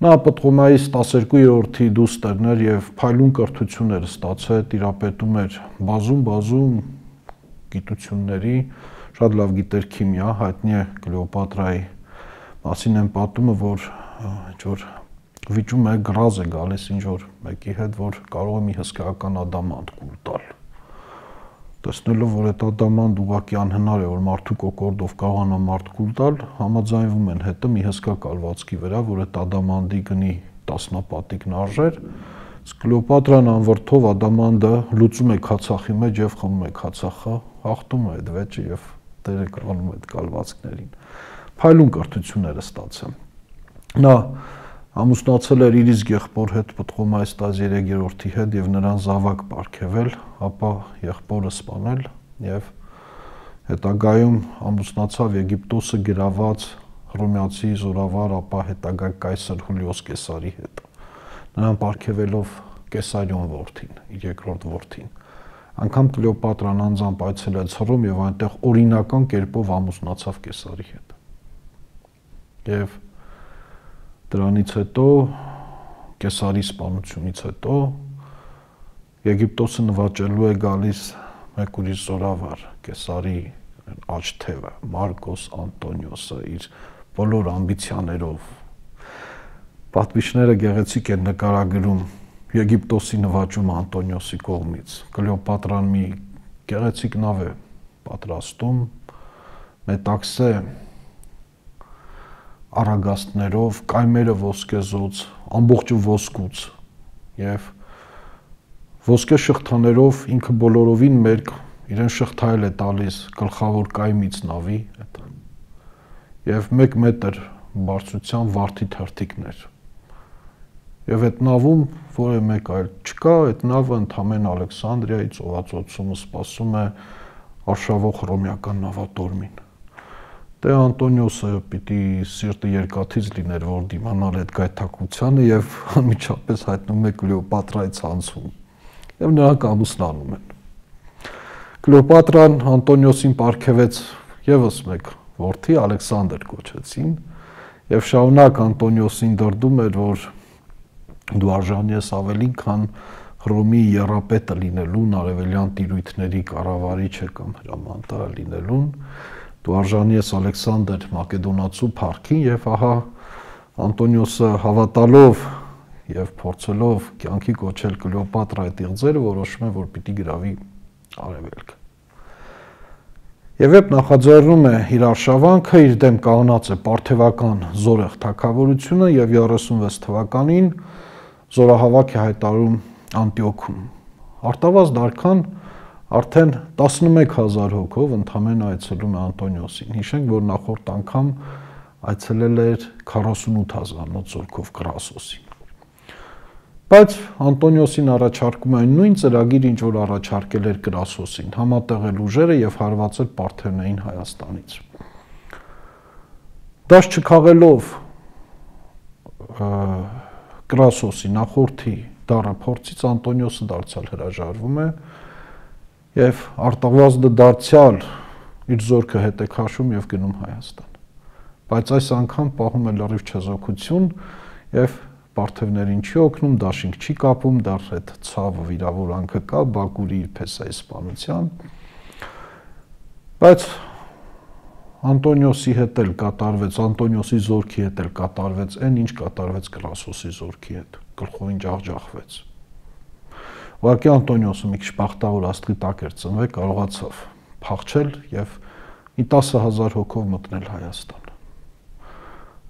Նա Պտղոմայից 12-րդի դուստերներ եւ փայլուն կրթություններ ստացել, տիրապետում էր բազում-բազում գիտությունների, շատ լավ գիտեր քիմիա, հայտնի է Կլեոպատրայի մասին են պատումը, որ ինչ որ վիճում է գրազ է գալիս ինչ որ մեկի հետ, որ կարող է մի հսկայական ադամանտ կուլ տալ։ Տեսնելով, որ այդ ադամանտ ուղակի անհնար է, որ մարդու կոկորդով կարողանա մարդ կուլ տալ, համաձայնվում են հետը մի հսկա կալվածքի վրա, որ այդ ադամանդի գնի տասնապատիկն արժեր, Կլեոպատրան անվրդով ադամանդը լուծում է քացախի մեջ եւ խմում է քացախը, հաղթում է այդ վեճը եւ դերը կանում այդ կալվածքներին։ Փայլուն կրթությունները ստացել։ Նա ամուսնացել էր իր իսկ եղբոր հետ Պտղոմայից 13-րդի հետ եւ նրան զավակ ապարգևել, ապա եղբորը սպանել եւ հետագայում ամուսնացավ Եգիպտոսը գրաված հռոմեացի զորավար, ապա հետագա կայսր Հուլիոս Կեսարի հետ նրան ապարգևելով Կեսարիոն որդին, իր երկրորդ որդին։ Անկամ Կլեոպատրան անձամբ այցելեց Հռոմ եւ այնտեղ օրինական կերպով ամուսնացավ Կեսարի հետ։ Եվ դրանից հետո Կեսարի սպանությունից հետո Եգիպտոսը նվաճելու է գալիս մեկ ուրիշ զորավար Կեսարի աչթևը Մարկոս Անտոնիոսը իր բոլոր ամբիցիաներով Պատվիչները գեղեցիկ են նկարագրում Եգիպտոսի նվաճում Անտոնիոսի կողմից։ Կլեոպատրան մի գեղեցիկ նավ է պատրաստում, մետաքսե արագաստներով, կայմերը ոսկեզոց, ամբողջը ոսկուց եւ ոսկե շղթաներով ինքը բոլորովին մերկ իրեն շղթայել է տալիս գլխավոր կայմից նավի հետ եւ 1 մետր բարձրության վարդի թերթիկներ Եվ այդ նավում որը մեկ այլ չկա, այդ նավը ընդամեն Ալեքսանդրիայի ծովածոցումը սպասում է արշավող հռոմեական նավատորմին։ Դե Անտոնիոսը պիտի սիրտը երկաթից լիներ, որ դիմանալ այդ գայթակցությանը եւ անմիջապես հայտնում է Կլեոպատրայի ցանցում։ Եվ նրանք ամուսնանում են։ Կլեոպատրան Անտոնիոսին ապարգևեց եւս մեկ որդի Ալեքսանդր կոչեցին եւ շարունակ Անտոնիոսին դրդում էր, որ դու արժանի ես ավելին, քան Հռոմի երապետը լինելուն, արևելյան տիրույթների կառավարիչը կամ հրամանատարը լինելուն, դու արժանի ես Ալեքսանդր Մակեդոնացու փառքին եւ ահա Անտոնիոսը հավատալով եւ փորձելով կյանքի կոչել Կլեոպատրայի դիղձերը որոշում է որ պիտի գրավի արևելք։ Եվ երբ նախաձեռնում է իր արշավանքը, իր դեմ կանգնած է Պարթևական զորեղ թակավորությունը եւ 36 թվականին զորահավաք է հայտարարում Անտիոքում։ Արտավազդ արքան արդեն 11000 հոգով ընդամենը այցելում է Անտոնիոսին։ Հիշենք, որ նախորդ անգամ այցելել էր 48000 զորքով Կրասոսին։ Բայց Անտոնիոսին առաջարկում այն նույն ծրագիր, ինչ որ առաջարկել էր Կրասոսին, համատեղել ուժերը եւ հարվածել Պարթևնային Հայաստանից։ Դաշ չքաղելով Կրասոսի նախորդի դարը փորձից Անտոնիոսը դարձյալ հրաժարվում է եւ արտավազդը դարձյալ իր զորքը հետ է քաշում եւ գնում Հայաստան։ Բայց այս անգամ պահում է լրիվ չեզոքություն եւ Պարթևներին չի օգնում, դաշինք չի կապում, դեռ այդ ցավը վիրավորանքը կա Բաքուրի իր փեսայի սպանության։ Բայց Անտոնիոսի հետ էլ կատարվեց, Անտոնիոսի զորքի հետ էլ կատարվեց այն, ինչ կատարվեց Կրասոսի զորքի հետ։ Գլխովին ջախջախվեց։ Ուղղակի Անտոնիոսը մի քիչ բախտավոր աստղի տակ էր ծնվել, կարողացավ փախչել եւ մի 10000 հոգով մտնել Հայաստան։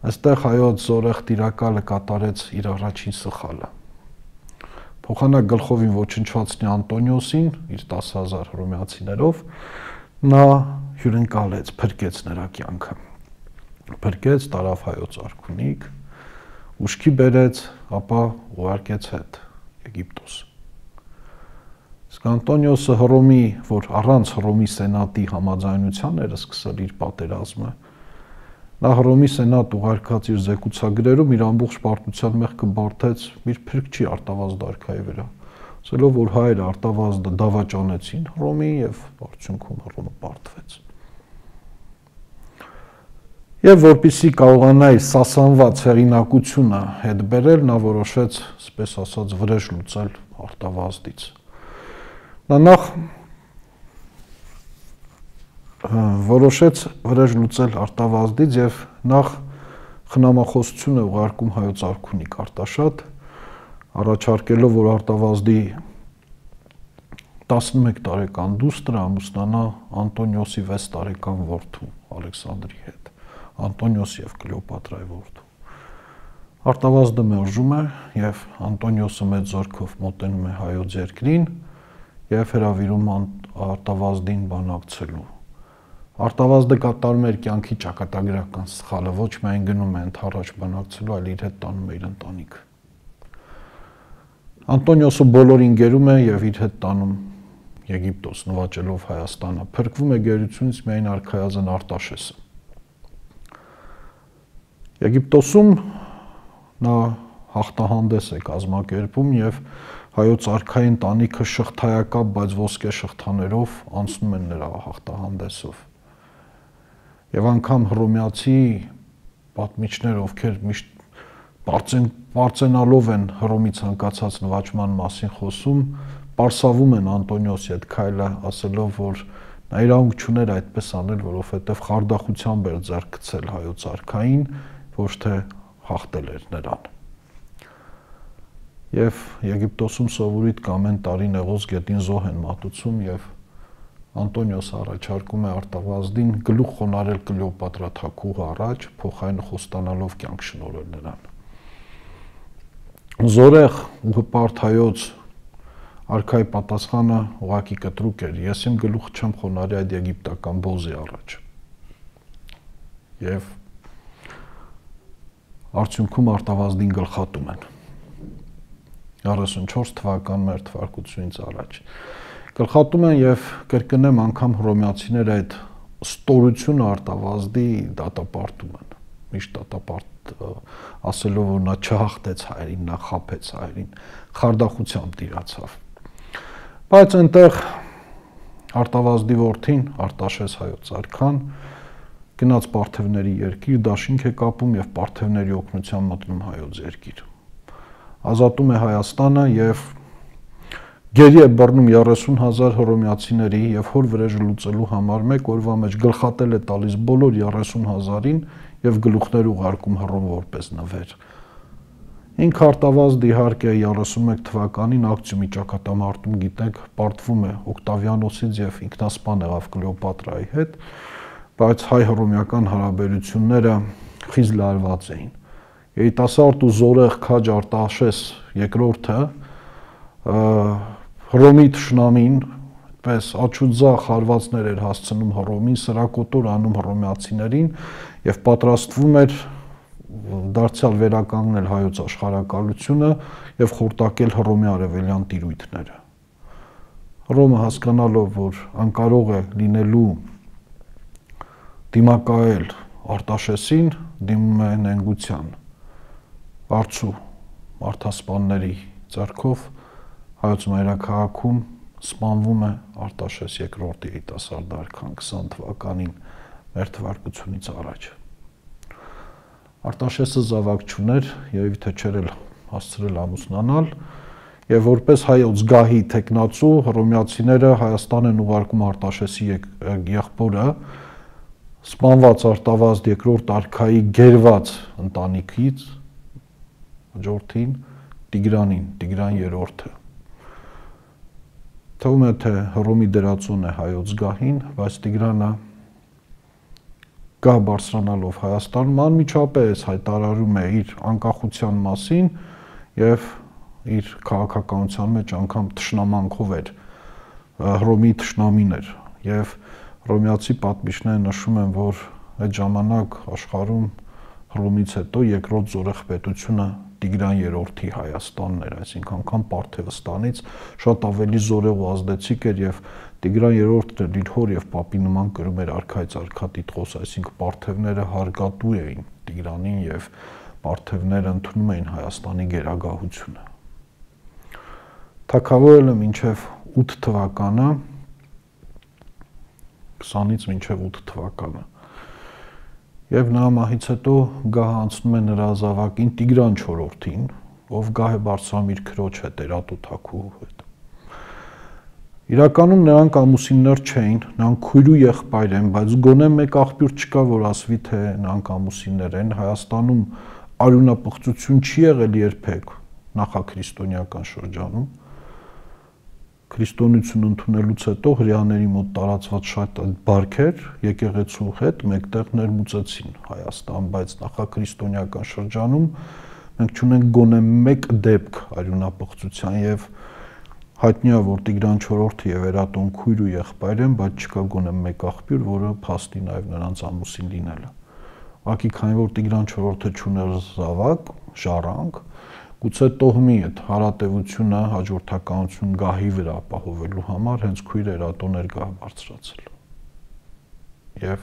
Այստեղ հայոց զորեղ տիրակալը կատարեց իր առաջին սխալը։ Փոխանակ գլխովին ոչնչացնի Անտոնիոսին իր 10000 հռոմեացիներով նա հյուրընկալեց, փրկեց նրա կյանքը։ Փրկեց տարավ հայոց արքունիկ, ուշքի բերեց, ապա ուղարկեց հետ Եգիպտոս։ Իսկ Անտոնիոսը Հռոմի, որ առանց Հռոմի սենատի համաձայնության էր սկսել իր պատերազմը, Նա Հռոմի սենատ ուղարկած իր զեկուցագրերում իր ամբողջ պարտության մեղքը բարթեց իր փրկչի Արտավազդ արքայի վրա։ Ասելով որ հայերը Արտավազդը դավաճանեցին Հռոմի եւ արդյունքում Հռոմը բարթվեց։ Եվ որpիսի կարողանա իր սասանված հեղինակությունը հետ բերել, նա որոշեց, ասպես ասած, վրեժ լուծել Արտավազդից։ Նա նախ որոշեց վրեժ լուծել արտավազդից եւ նախ խնամախոսություն է ուղարկում հայոց արքունիկ արտաշատ առաջարկելով որ արտավազդի 11 տարեկան դուստրը ամուսնանա Անտոնիոսի 6 տարեկան որդու Ալեքսանդրի հետ Անտոնիոս եւ Կլեոպատրայի որդու Արտավազդը մերժում է եւ Անտոնիոսը մեծ զորքով մոտենում է հայոց երկրին եւ հրավիրում Արտավազդին բանակցելու Արտավազդը կատարում էր կյանքի ճակատագրական սխալը, ոչ միայն գնում է ընթառաջ բանակցելու, այլ իր հետ տանում է իր ընտանիքը։ Անտոնիոսը բոլորին գերում է եւ իր հետ տանում Եգիպտոս նվաճելով Հայաստանը։ Փրկվում է գերությունից միայն արքայազն Արտաշեսը։ Եգիպտոսում նա հաղթահանդես է կազմակերպում եւ հայոց արքայի ընտանիքը շղթայակապ, բայց ոսկե շղթաներով անցնում են նրա հաղթահանդեսով եւ անգամ հռոմեացի պատմիչներ, ովքեր միշտ բարձեն բարձենալով են հռոմի ցանկացած նվաճման մասին խոսում, պարսավում են Անտոնիոսի այդ քայլը, ասելով, որ նա իրավունք չուներ այդպես անել, որովհետև խարդախությամբ էր ձեռք գցել հայոց արքային, ոչ թե հաղթել էր նրան։ Եվ Եգիպտոսում սովորիտ կամեն տարի նեղոս գետին զոհ են մատուցում եւ Անտոնիոսը առաջարկում է Արտավազդին գլուխ խոնարել Կլեոպատրա թակուղ առաջ, փոխային խոստանալով կյանք շնորհել նրան։ Զորեղ ու հպարտ հայոց արքայի պատասխանը ուղակի կտրուկ էր։ Ես իմ գլուխ չեմ խոնարի այդ եգիպտական բոզի առաջ։ Եվ արդյունքում արտավազդին գլխատում են 44 թվական մեր թվարկությունից առաջ գլխատում են եւ կրկնեմ անգամ հռոմեացիները այդ ստորությունը արտավազդի դատապարտում են միշտ դատապարտ ասելով որ նա չհախտեց հայրին նա խափեց հայրին խարդախությամբ տիրացավ բայց այնտեղ արտավազդի worth-ին արտաշես հայոց արքան գնաց Պարթևների երկիր, դաշինք է կապում եւ Պարթևների օգնությամբ մտնում հայոց երկիր։ Ազատում է Հայաստանը եւ Գերի է բռնում 30000 հռոմեացիների եւ հոր վրեժը լուծելու համար մեկ օրվա մեջ գլխատել է տալիս բոլոր 30000-ին եւ գլուխներ ուղարկում Հռոմ որպես նվեր։ Ինք արտավազդ իհարկե 31 թվականին ակցիումի ճակատամարտում գիտենք պարտվում է Օկտավիանոսից եւ ինքնասպան եղավ Կլեոպատրայի հետ, բայց հայ-հռոմեական հարաբերությունները խիստ լարված էին։ Երիտասարդ ու զորեղ քաջ Արտաշես երկրորդը Հռոմի ճշնամին պես աչուձա խարվածներ էր հասցնում Հռոմին, սրակոտոր անում հռոմեացիներին եւ պատրաստվում էր դարձյալ վերականգնել հայոց աշխարհակալությունը եւ խորտակել Հռոմի արևելյան տիրույթները։ Հռոմը հասկանալով, որ անկարող է լինելու դիմակայել Արտաշեսին, դիմում է նենգության բարձու մարդասպանների ձեռքով հայոց մայրաքաղաքում սպանվում է Արտաշես երկրորդի երիտասարդ արքան 20 թվականին մեր թվարկությունից առաջ։ Արտաշեսը զավակ չուներ, երևի թե չէր էլ հասցրել ամուսնանալ, եւ որպես հայոց գահի տեխնացու հռոմեացիները Հայաստան են ուղարկում Արտաշեսի եղբորը սպանված արտավազդ երկրորդ արքայի գերված ընտանիքից հաջորդին Տիգրանին, Տիգրան երրորդը թվում է թե Հռոմի դերածուն է հայոց գահին, բայց Տիգրանը գահ բարձրանալով Հայաստանում անմիջապես հայտարարում է իր անկախության մասին եւ իր քաղաքականության մեջ անգամ ճշնամանքով էր Հռոմի ճշնամին էր եւ հռոմեացի պատմիչները նշում են, որ այդ ժամանակ աշխարհում Հռոմից հետո երկրորդ զորեղ պետությունը Տիգրան III-ի Հայաստանն էր, այսինքն անգամ Պարթևստանից շատ ավելի զորեղ ու ազդեցիկ էր եւ Տիգրան III-ն իր հոր եւ պապի նման կրում էր արքայից արքատիտղոս, այսինքն Պարթևները հարգատու էին Տիգրանին եւ Պարթևները ընդունում էին Հայաստանի գերագահությունը։ Թագավորելը մինչև 8 թվականը 20-ից մինչև 8 թվականը եւ նրա մահից հետո գահը անցնում է նրա զավակին Տիգրան 4-ին, ով գահ է բարձրանում իր քրոջ հետ Էրատու Թաքու հետ։ Իրականում նրանք ամուսիններ չէին, նրանք քույր ու եղբայր են, բայց գոնե մեկ աղբյուր չկա, որ ասվի թե նրանք ամուսիններ են։ Հայաստանում արյունապղծություն չի եղել երբեք նախաքրիստոնեական շրջանում քրիստոնեություն ընդունելուց հետո հрьяաների մոտ տարածված շատ բարքեր եկեղեցու հետ մեկտեղ ներմուծեցին Հայաստան, բայց նախաքրիստոնեական շրջանում մենք ունենք գոնե մեկ դեպք արյունապղծության եւ հայտնիա որ Տիգրան 4-ը եւ Էրատոն քույր ու եղբայր են, բայց չկա գոնե մեկ աղբյուր, որը փաստի նաեւ նրանց ամուսին լինելը։ Ուղղակի քանի որ Տիգրան 4-ը չուներ զավակ, ժառանգ, Գուցե տոհմի այդ հարատևությունը հաջորդականություն գահի վրա ապահովելու համար հենց քույր երատոներ գահ բարձրացել։ Եվ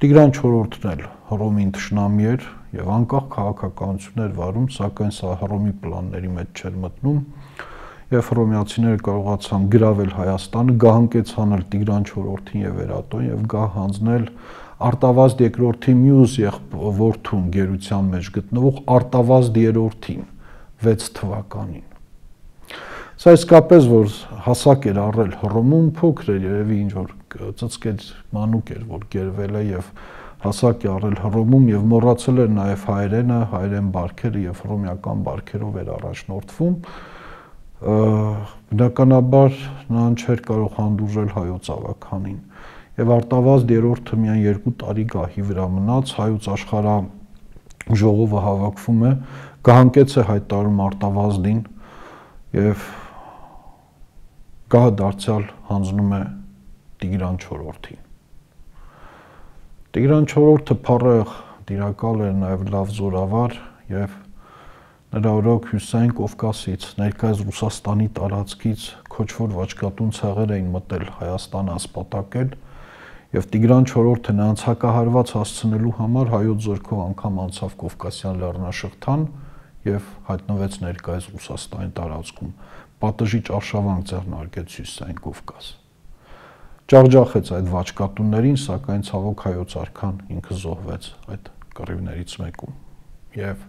Տիգրան 4-րդն էլ Հռոմին ճշնամի էր եւ անկախ քաղաքականություն էր վարում, սակայն սա Հռոմի պլանների մեջ չէր մտնում եւ հռոմեացիները կարողացան գրավել Հայաստանը, գահանկեցանել Տիգրան 4-րդին եւ Վերատոն եւ գահ հանձնել Արտավազդ երկրորդի մյուս որդուն գերության մեջ գտնվող Արտավազդ երրորդին 6 թվականին։ Սա իսկապես որ հասակ էր առել Հռոմում փոքր էր երևի ինչ որ ծծկեր մանուկ էր որ գերվել է եւ հասակ է առել Հռոմում եւ մոռացել էր նաեւ հայերենը, հայերեն բարքերը եւ հռոմեական բարքերով էր առաջնորդվում բնականաբար նրան չէր կարող հանդուրժել հայոց ավականին եւ արտավազդ երրորդը միայն 2 տարի գահի վրա մնաց հայոց աշխարհա ժողովը հավաքվում է գահանկեց է հայտարարում արտավազդին եւ գահը դարձյալ հանձնում է Տիգրան 4-ին Տիգրան 4-ը փառեղ դիրակալ էր նաեւ լավ զորավար եւ նրա օրոք Հյուսային Կովկասից, ներկայիս Ռուսաստանի տարածքից քոչվոր վաճկատուն ցեղեր էին մտել Հայաստան ասպատակել եւ Տիգրան 4-րդը նրանց հակահարված հասցնելու համար հայոց զորքով անգամ անցավ Կովկասյան լեռնաշղթան եւ հայտնվեց ներկայիս Ռուսաստանի տարածքում պատժիչ արշավանք ձեռնարկեց Հյուսիսային Կովկաս ջախջախեց այդ վաճկատուններին, սակայն ցավոք հայոց արքան ինքը զոհվեց այդ կռիվներից մեկում եւ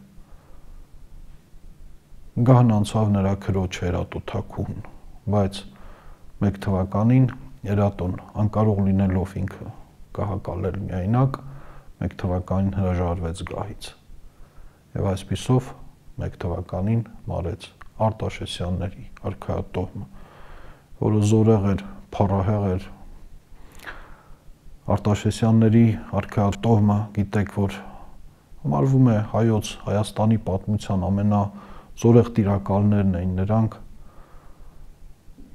գահն անցավ նրա քրոջ հերատոթակուն բայց մեկ թվականին Երատոն անկարող լինելով ինքը գահակալել միայնակ մեկ թվականին հրաժարվեց գահից Եվ այսպիսով 1 թվականին մարեց Արտաշեսյանների արքայատոհմը, որը զորեղ էր, փառահեղ էր։ Արտաշեսյանների արքայատոհմը գիտեք, որ համարվում է հայոց Հայաստանի պատմության ամենազորեղ տիրակալներն էին նրանք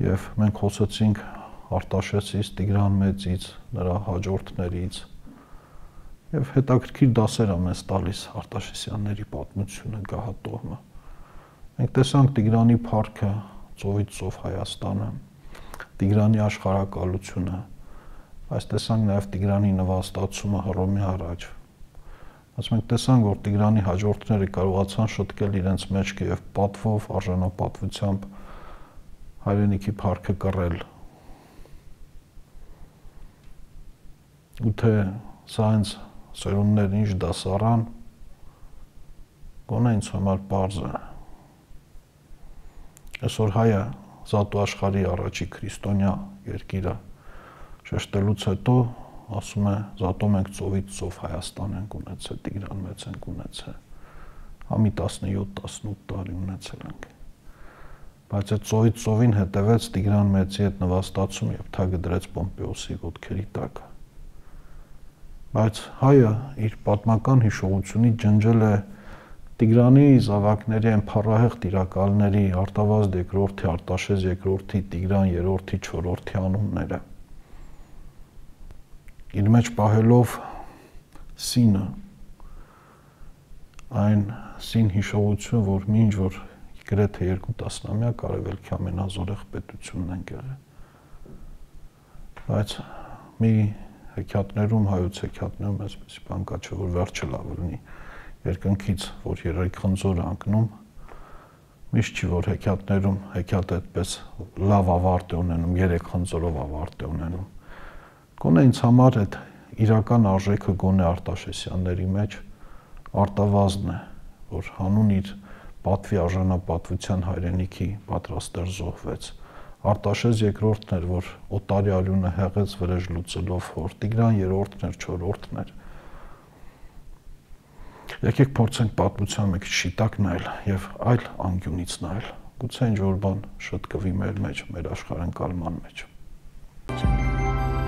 եւ մենք խոսեցինք Արտաշեսից, Տիգրան Մեծից, նրա հաջորդներից եւ հետաքրքիր դասեր է մեզ տալիս Արտաշեսյանների պատմությունը, գահատոհը։ Մենք տեսանք Տիգրանի парքը, ծովից ծով Հայաստանը, Տիգրանի աշխարակալությունը, այս տեսանք նաեւ Տիգրանի նվաստացումը Հռոմի առաջ։ Բայց մենք տեսանք, որ Տիգրանի հաջորդները կարողացան շտկել իրենց մեջքը եւ պատվով, արժանապատվությամբ հայրենիքի парքը կռել Ու թե սա ինձ սերունդներ ինչ դասարան, գոնե ինձ համար པարզ է այսօր հայը զատու աշխարհի առաջի քրիստոնյա երկիրը շեշտելուց հետո ասում է զատում ենք ծովից ծով Հայաստան ենք ունեցել, Տիգրան մեծ ենք ունեցել։ Համի 17-18 տարի ունեցել ենք։ Բայց այդ ծովից ծովին հետևեց Տիգրան մեծի հետ նվաստացում եւ թագը դրեց Պոմպեոսի ոտքերի տակ։ Բայց հայը իր պատմական հիշողությունից ջնջել է Տիգրանի զավակների այն փառահեղ տիրակալների Արտավազդ երկրորդի, Արտաշես երկրորդի, Տիգրան երրորդի, չորրորդի անունները իր մեջ պահելով սինը այն սին հիշողություն, որ մինչ որ գրեթե երկու տասնամյակ արևելքի ամենազորեղ պետությունն են եղել։ Բայց մի հեքիաթներում հայոց հեքիաթներում այսպես բան կա, չէ որ վերջը լավ լինի երկնքից, որ երեք խնձոր անկնում, միշտ չի որ հեքիաթներում հեքիաթ այդպես լավ ավարտ է ունենում, երեք խնձորով ավարտ է ունենում։ Գոնե ինձ համար այդ իրական արժեքը գոնե Արտաշեսյանների մեջ արտավազն է, որ հանուն իր պատվի արժանապատվության հայրենիքի պատրաստեր զոհվեց։ Արտաշես երկրորդն էր, որ Օտարի արյունը հեղեց վրեժ լուծելով, որ Տիգրան երրորդն էր, չորրորդն էր, Եկեք փորձենք պատմության մի քիչ շիտակ նայել եւ այլ անկյունից նայել։ Գուցե ինչ որ բան շտկվի մեր մեջ, մեր աշխարհընկալման մեջ։ Thank you